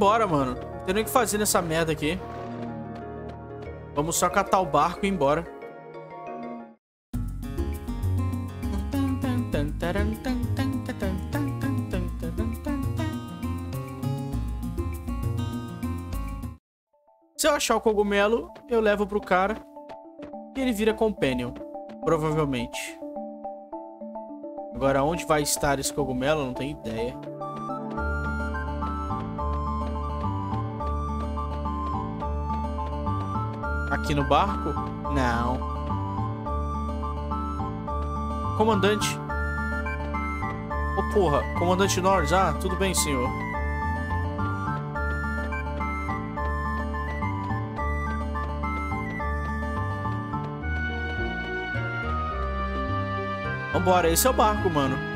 Simbora, mano. Não tem nem o que fazer nessa merda aqui. Vamos só catar o barco e ir embora. Se eu achar o cogumelo, eu levo pro cara e ele vira companion, provavelmente. Agora, onde vai estar esse cogumelo, eu não tenho ideia. Aqui no barco? Não. Comandante. Ô oh, porra, Comandante Norris. Ah, tudo bem, senhor. Vambora, esse é o barco, mano.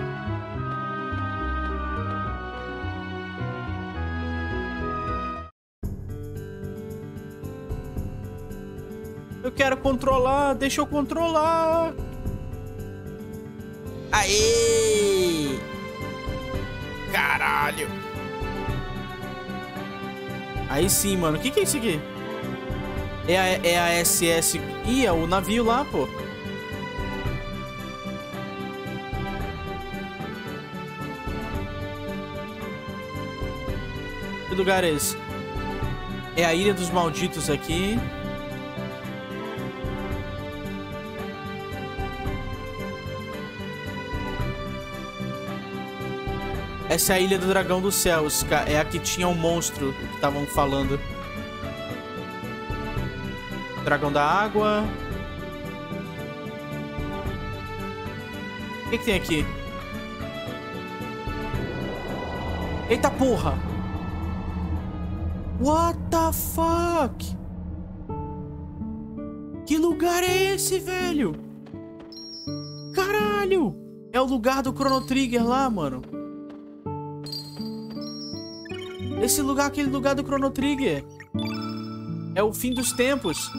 Controlar, deixa eu controlar. Aê! Caralho. Aí sim, mano. O que, que é isso aqui? É a, é a SS... Ih, é o navio lá, pô. Que lugar é esse? É a Ilha dos Malditos aqui. Essa é a Ilha do Dragão dos Céus. É a que tinha o um monstro que estavam falando. Dragão da Água. O que, que tem aqui? Eita porra! What the fuck? Que lugar é esse, velho? Caralho! É o lugar do Chrono Trigger lá, mano. Esse lugar, aquele lugar do Chrono Trigger. É o fim dos tempos.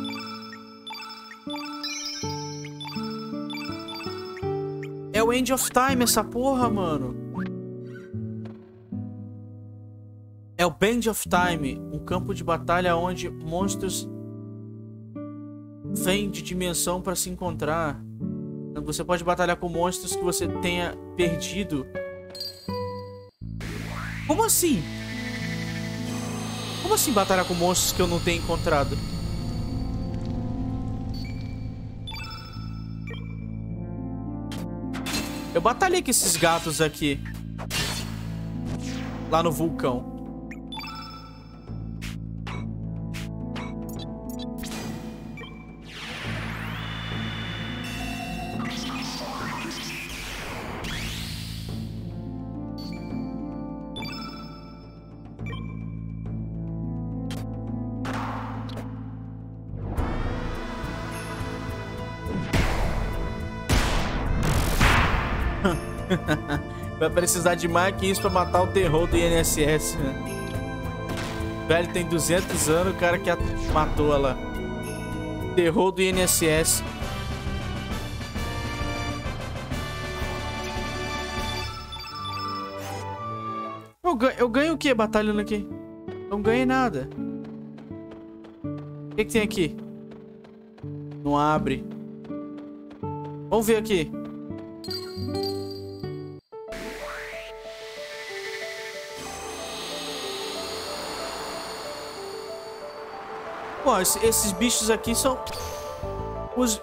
É o End of Time essa porra, mano. É o Band of Time, um campo de batalha onde monstros vêm de dimensão para se encontrar. Você pode batalhar com monstros que você tenha perdido. Como assim? Como assim batalhar com monstros que eu não tenho encontrado? Eu batalhei com esses gatos aqui. Lá no vulcão. Precisar de mais que isso pra matar o terror do INSS, né? Velho, tem 200 anos, o cara que matou ela. Terror do INSS. Eu ganho, eu ganho o que batalhando aqui? Não ganhei nada. O que, que tem aqui? Não abre. Vamos ver aqui. Pô, esses bichos aqui são... Os...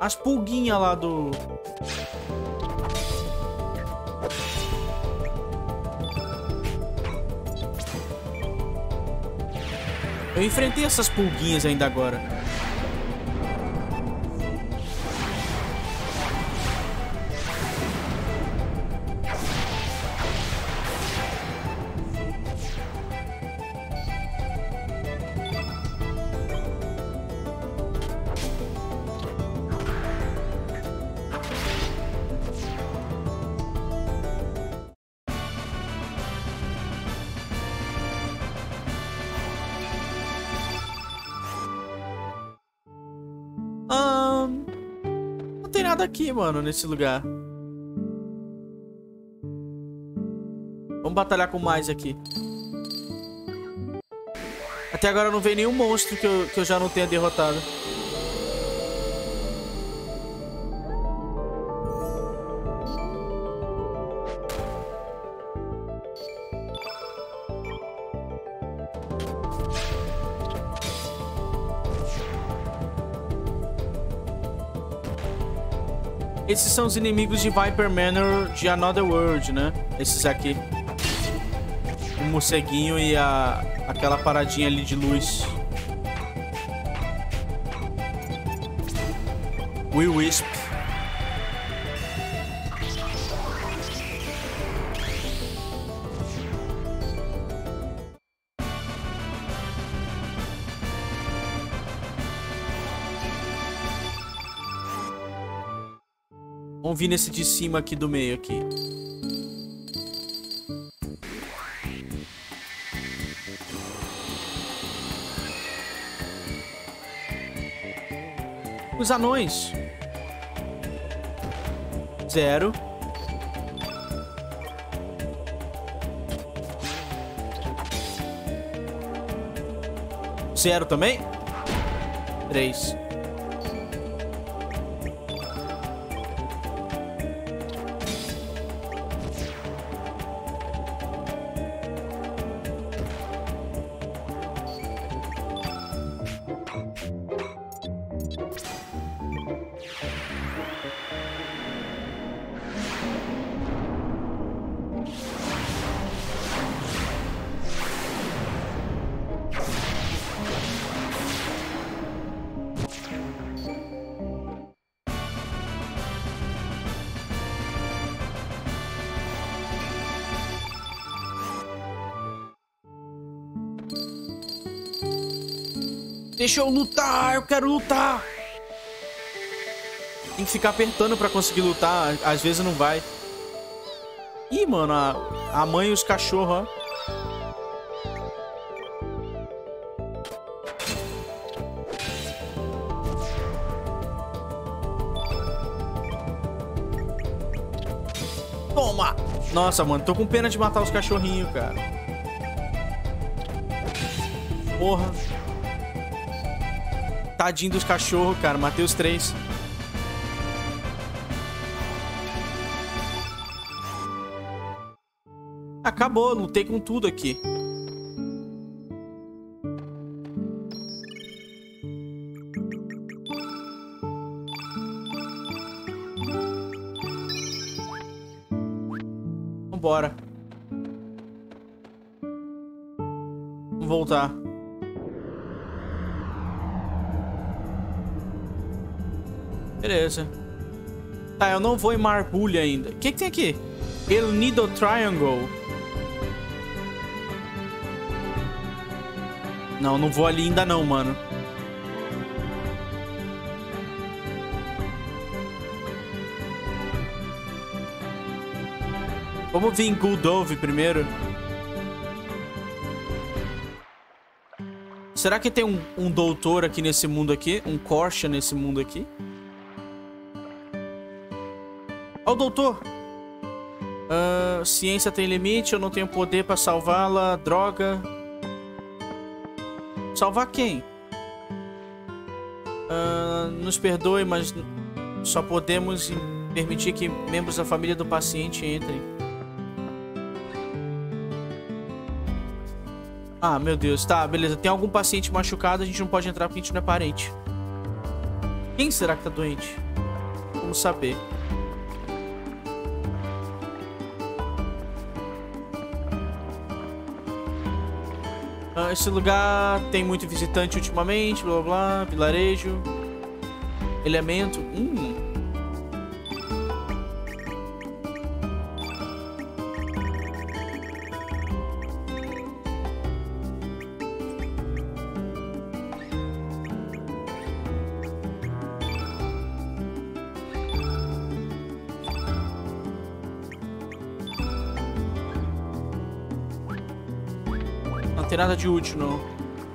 As pulguinhas lá do... Eu enfrentei essas pulguinhas ainda agora. Mano, nesse lugar. Vamos batalhar com mais aqui. Até agora não veio nenhum monstro que eu, que eu já não tenha derrotado. Esses são os inimigos de Viper Manor de Another World, né? Esses aqui. O morceguinho e a, aquela paradinha ali de luz. Will Wisp. Vamos vir nesse de cima aqui do meio aqui. Os anões. Zero. Zero também? Três. Deixa eu lutar, eu quero lutar. Tem que ficar apertando pra conseguir lutar. Às vezes não vai. Ih, mano, a, a mãe e os cachorros, ó. Toma! Nossa, mano, tô com pena de matar os cachorrinhos, cara. Porra. Tadinho dos cachorros, cara. Matei os três. Acabou, lutei com tudo aqui. Eu não vou em Marbulha ainda. O que, que tem aqui? El Nido Triangle. Não, não vou ali ainda não, mano. Vamos vir em Guldove primeiro. Será que tem um, um doutor aqui nesse mundo aqui? Um Korsha nesse mundo aqui? Ó o doutor. Uh, ciência tem limite, eu não tenho poder pra salvá-la. Droga. Salvar quem? Uh, nos perdoe, mas só podemos permitir que membros da família do paciente entrem. Ah, meu Deus. Tá, beleza. Tem algum paciente machucado, a gente não pode entrar porque a gente não é parente. Quem será que tá doente? Vamos saber. Ah, esse lugar tem muito visitante ultimamente, blá blá blá, vilarejo. Elemento. Hum. Nada de útil, não.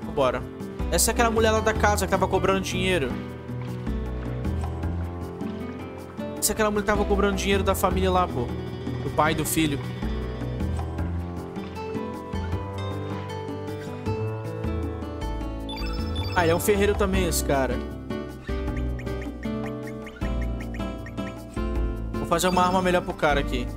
Vambora. Essa é aquela mulher lá da casa que tava cobrando dinheiro. ser aquela mulher que tava cobrando dinheiro da família lá, pô. Do pai do filho. Ah, ele é um ferreiro também, esse cara. Vou fazer uma arma melhor pro cara aqui.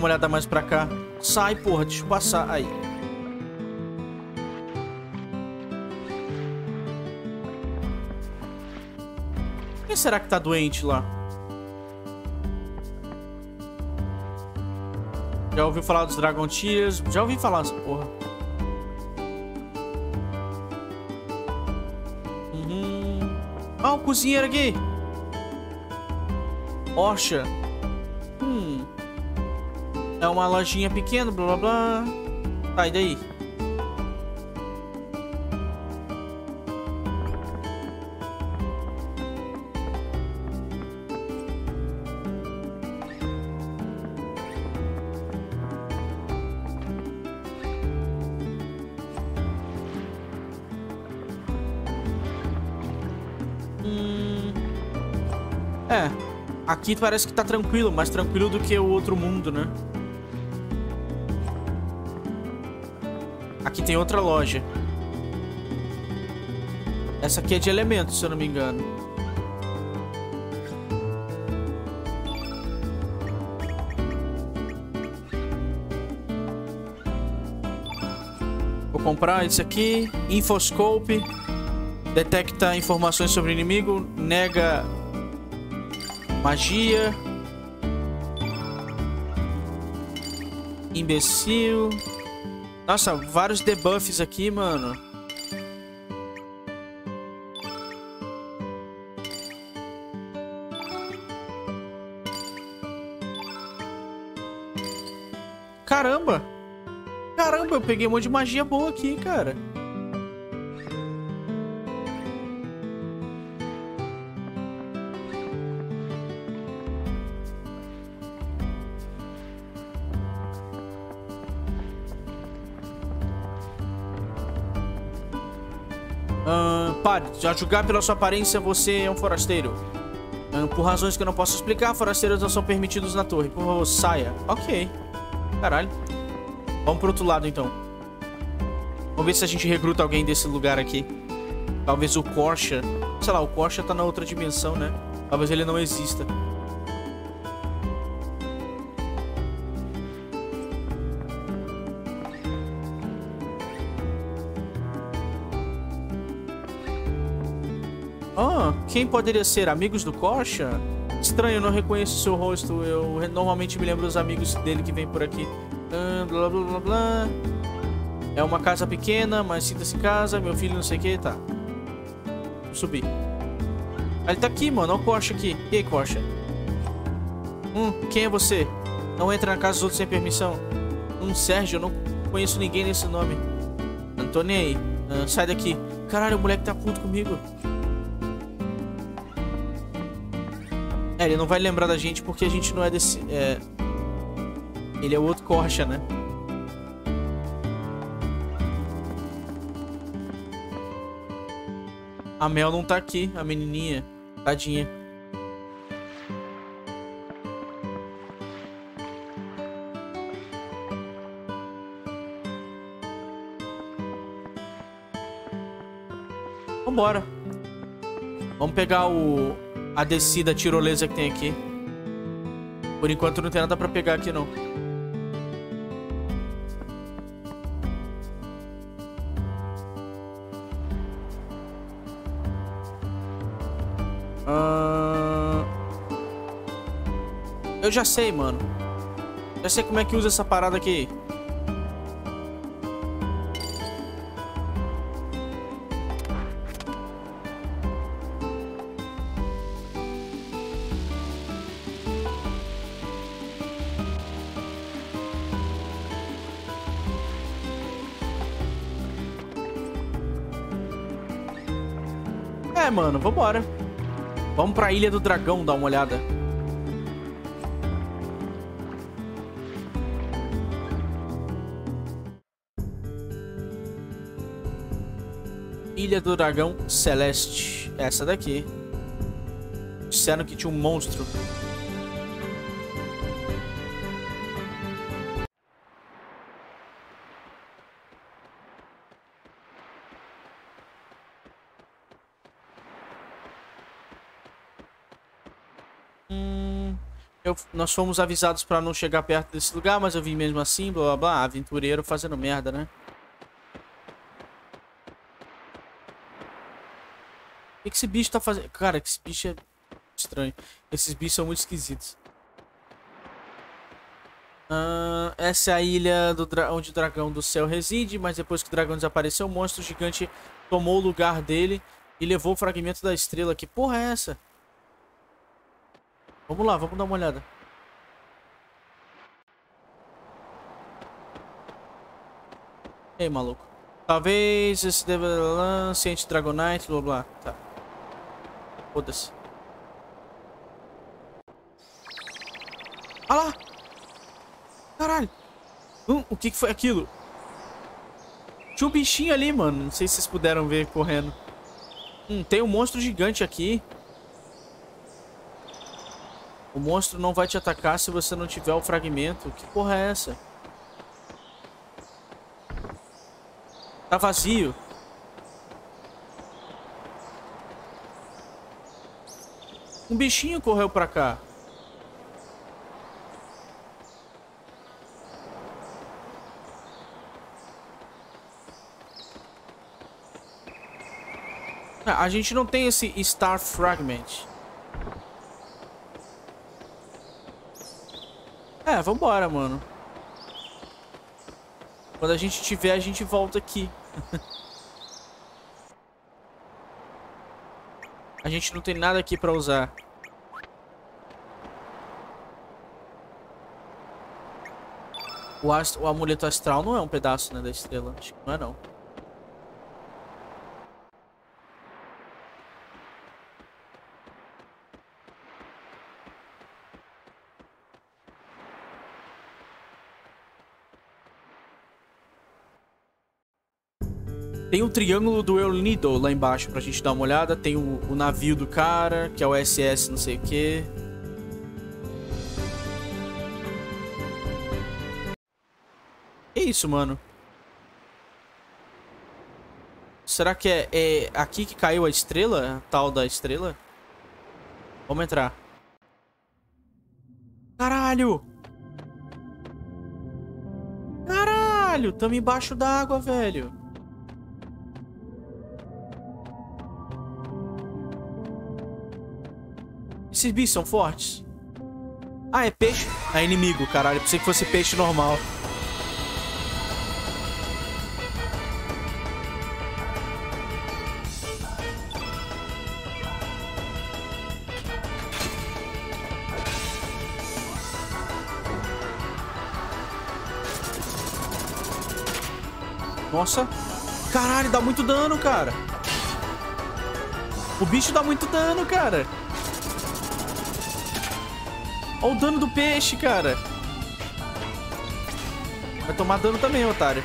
Uma olhada mais pra cá. Sai, porra, deixa eu passar. Aí. Quem será que tá doente lá? Já ouviu falar dos Dragon Tears? Já ouvi falar dessa porra. Uhum. Ah, o cozinheiro aqui. Orcha. É uma lojinha pequena, blá blá blá. Tá, e daí? Hum... É, aqui parece que tá tranquilo, mais tranquilo do que o outro mundo, né? Aqui tem outra loja. Essa aqui é de elementos, se eu não me engano. Vou comprar esse aqui. Infoscope. Detecta informações sobre inimigo. Nega magia. Imbecil. Nossa, vários debuffs aqui, mano. Caramba! Caramba, eu peguei um monte de magia boa aqui, cara. A julgar pela sua aparência, você é um forasteiro. Por razões que eu não posso explicar, forasteiros não são permitidos na torre. Por favor, saia. Ok. Caralho. Vamos pro outro lado, então. Vamos ver se a gente recruta alguém desse lugar aqui. Talvez o Korsha. Sei lá, o Korsha tá na outra dimensão, né? Talvez ele não exista. Quem poderia ser? Amigos do Coxa? Estranho, não reconheço seu rosto. Eu normalmente me lembro dos amigos dele que vem por aqui. Ah, blá, blá, blá, blá. É uma casa pequena, mas sinta-se em casa. Meu filho não sei o que, tá. Subir. Ele tá aqui, mano. Olha o Coxa aqui. E aí, Coxa? Hum, quem é você? Não entra na casa dos outros sem permissão. Hum, Sérgio, eu não conheço ninguém nesse nome. Não tô nem aí. Ah, sai daqui. Caralho, o moleque tá puto comigo. É, ele não vai lembrar da gente porque a gente não é desse... É... Ele é o outro Corcha, né? A Mel não tá aqui, a menininha. Tadinha. Vambora. Vamos pegar o, a descida tirolesa que tem aqui. Por enquanto não tem nada pra pegar aqui, não. Uh... Eu já sei, mano. Já sei como é que usa essa parada aqui. Mano, vambora. Vamos pra Ilha do Dragão dar uma olhada. Ilha do Dragão Celeste. Essa daqui. Disseram que tinha um monstro. Nós fomos avisados pra não chegar perto desse lugar, mas eu vim mesmo assim, blá blá blá. Aventureiro fazendo merda, né? O que, que esse bicho tá fazendo? Cara, esse bicho é estranho. Esses bichos são muito esquisitos. Uh, essa é a ilha onde o dragão do céu reside, mas depois que o dragão desapareceu, o monstro gigante tomou o lugar dele e levou o fragmento da estrela. Que porra é essa? Vamos lá, vamos dar uma olhada. Ei, maluco. Talvez esse deva lance anti-dragonite, blá blá. Tá. Foda-se. Olha lá! Caralho! Hum, o que, que foi aquilo? Tinha um bichinho ali, mano. Não sei se vocês puderam ver correndo. Hum, tem um monstro gigante aqui. O monstro não vai te atacar se você não tiver o fragmento. Que porra é essa? Tá vazio. Um bichinho correu pra cá. Ah, a gente não tem esse Star Fragment. É, vambora, mano. Quando a gente tiver, a gente volta aqui. a gente não tem nada aqui pra usar. O, o amuleto astral não é um pedaço né, da estrela. Acho que não é não. Tem o triângulo do El Nido lá embaixo pra gente dar uma olhada. Tem o, o navio do cara, que é o SS não sei o que. Que isso, mano? Será que é, é aqui que caiu a estrela? A tal da estrela? Vamos entrar. Caralho! Caralho! Tamo embaixo d'água, velho. Esses bichos são fortes? Ah, é peixe? É inimigo, caralho. Pensei que fosse peixe normal. Nossa. Caralho, dá muito dano, cara. O bicho dá muito dano, cara. Olha o dano do peixe, cara. Vai tomar dano também, otário.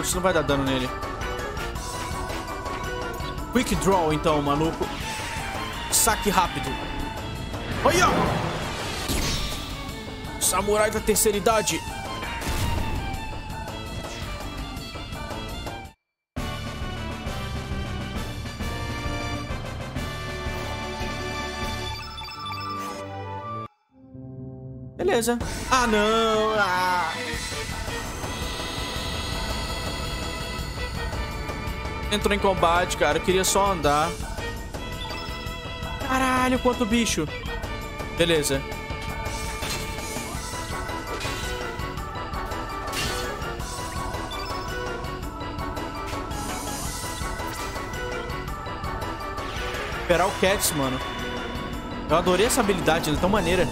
Electrobolt não vai dar dano nele. Quick Draw, então, maluco. Saque rápido. Olha! Samurai da terceira idade. Beleza. Ah, não! Ah! Entrou em combate, cara. Eu queria só andar. Caralho, quanto bicho. Beleza. Esperar o Cats, mano. Eu adorei essa habilidade, ela é tão maneira.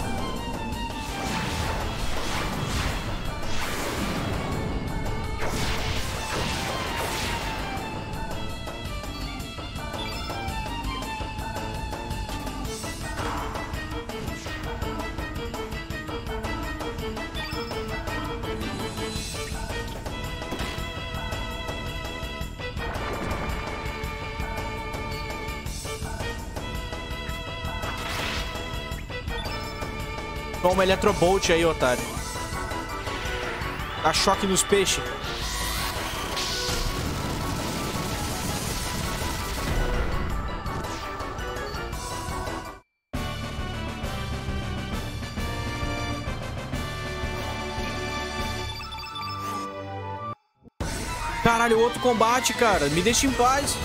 Eletrobolt aí, otário. Dá choque nos peixes. Caralho, outro combate, cara. Me deixa em paz.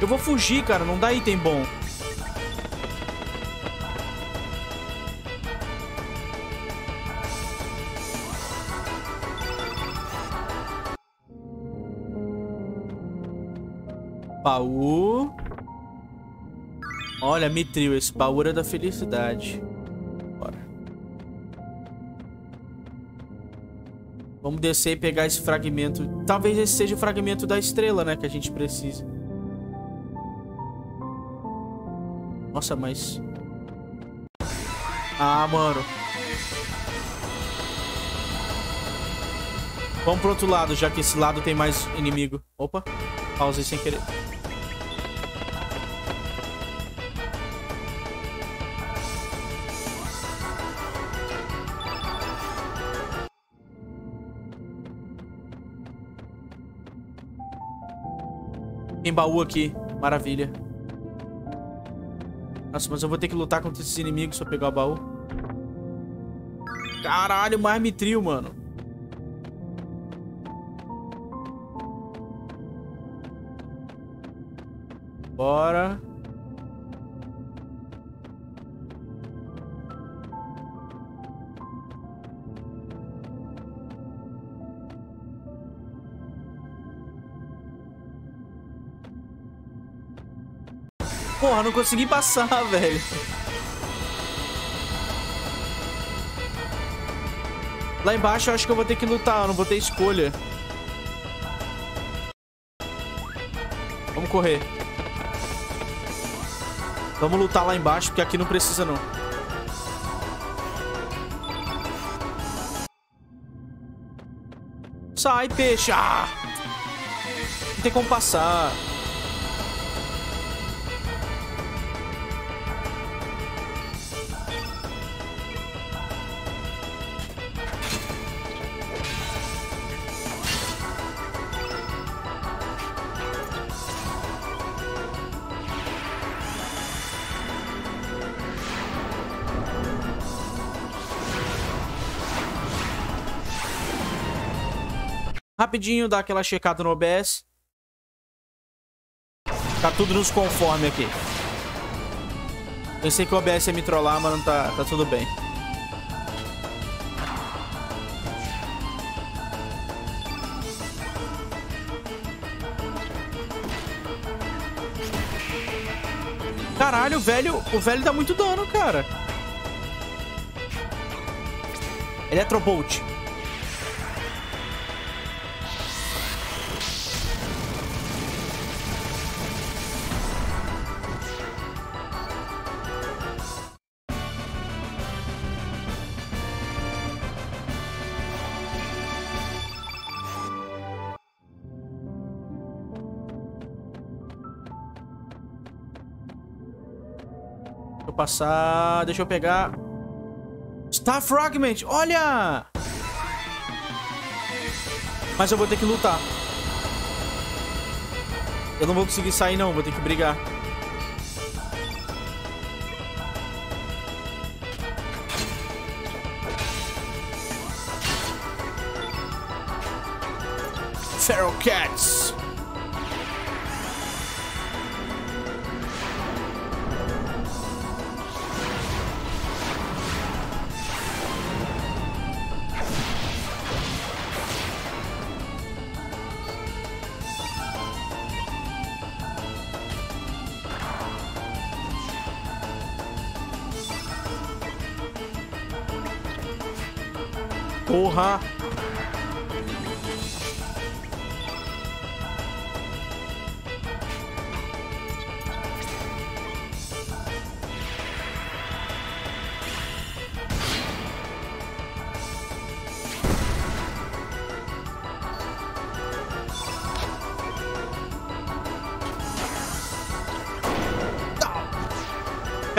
Eu vou fugir, cara. Não dá item bom. Baú. Olha, Mitril, esse baú era da felicidade. Bora. Vamos descer e pegar esse fragmento. Talvez esse seja o fragmento da estrela, né? Que a gente precisa. Nossa, mas... Ah, mano. Vamos pro outro lado, já que esse lado tem mais inimigo. Opa, pausei sem querer. Tem baú aqui. Maravilha. Nossa, mas eu vou ter que lutar contra esses inimigos pra pegar o baú. Caralho, mais mitril, mano. Bora. Porra, não consegui passar, velho. Lá embaixo eu acho que eu vou ter que lutar, eu não vou ter escolha. Vamos correr. Vamos lutar lá embaixo, porque aqui não precisa não. Sai, peixe! Ah! Não tem como passar. Rapidinho, dá aquela checada no OBS. Tá tudo nos conforme aqui. Pensei que o OBS ia me trollar, mas não tá, tá tudo bem. Caralho, o velho, o velho dá muito dano, cara. Eletrobolt. Passar. Deixa eu pegar. Star Fragment, olha! Mas eu vou ter que lutar. Eu não vou conseguir sair não, vou ter que brigar.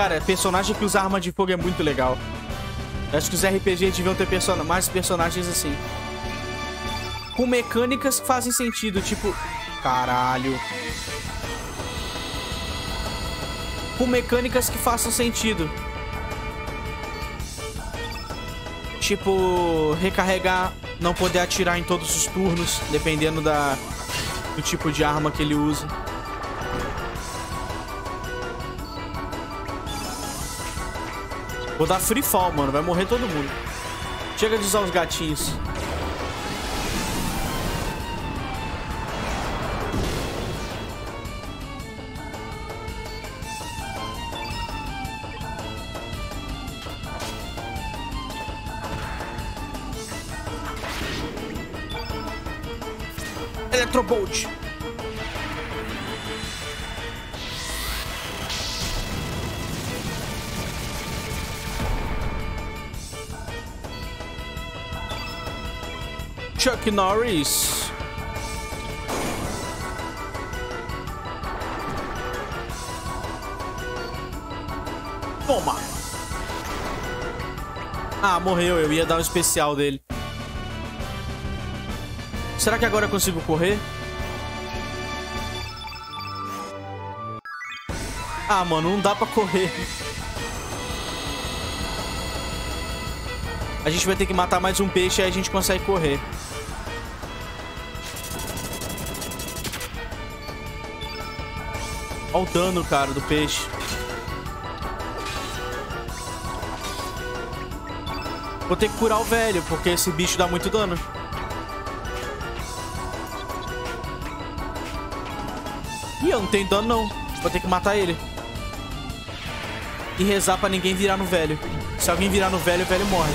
Cara, personagem que usa arma de fogo é muito legal. Acho que os RPGs deviam ter person mais personagens assim. Com mecânicas que fazem sentido, tipo... Caralho. Com mecânicas que façam sentido. Tipo, recarregar, não poder atirar em todos os turnos, dependendo da, do tipo de arma que ele usa. Vou dar free fall, mano. Vai morrer todo mundo. Chega de usar os gatinhos. Electrobolt. Norris. Toma. Ah, morreu. Eu ia dar um especial dele. Será que agora eu consigo correr? Ah, mano, não dá pra correr. A gente vai ter que matar mais um peixe e aí a gente consegue correr. Olha o dano, cara, do peixe. Vou ter que curar o velho, porque esse bicho dá muito dano. Ih, eu não tenho dano, não. Vou ter que matar ele. E rezar pra ninguém virar no velho. Se alguém virar no velho, o velho morre.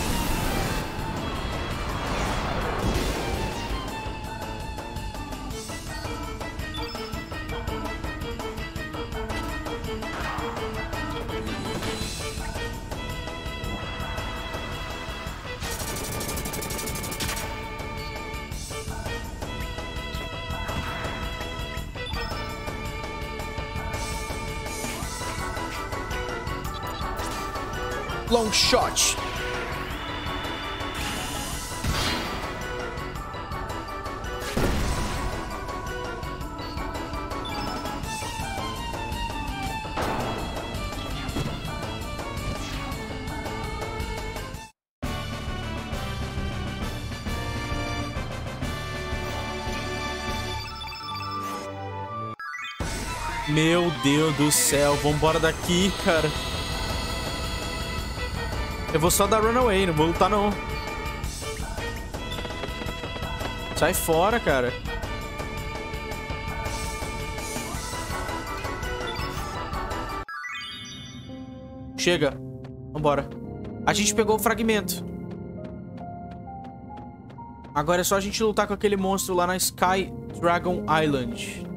Deus do céu, vambora daqui, cara. Eu vou só dar runaway, não vou lutar não. Sai fora, cara. Chega. Vambora. A gente pegou o fragmento. Agora é só a gente lutar com aquele monstro lá na Sky Dragon Island.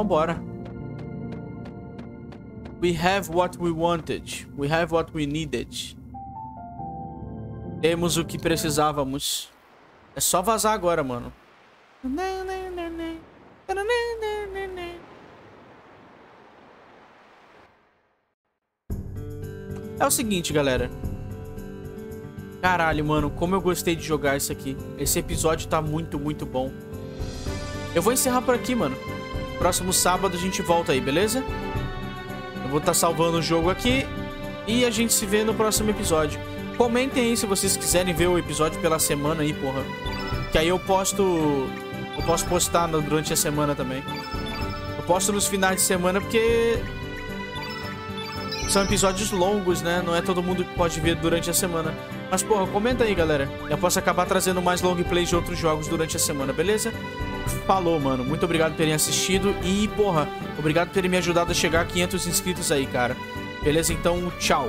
Vambora. We have what we wanted. We have what we needed. Temos o que precisávamos. É só vazar agora, mano. É o seguinte, galera. Caralho, mano, como eu gostei de jogar isso aqui. Esse episódio tá muito, muito bom. Eu vou encerrar por aqui, mano. Próximo sábado a gente volta aí, beleza? Eu vou estar tá salvando o jogo aqui e a gente se vê no próximo episódio. Comentem aí se vocês quiserem ver o episódio pela semana aí, porra. Que aí eu posto... Eu posso postar durante a semana também. Eu posto nos finais de semana porque... São episódios longos, né? Não é todo mundo que pode ver durante a semana. Mas, porra, comenta aí, galera. Eu posso acabar trazendo mais long plays de outros jogos durante a semana, beleza? Falou, mano. Muito obrigado por terem assistido. E, porra, obrigado por terem me ajudado a chegar a 500 inscritos aí, cara. Beleza? Então, tchau.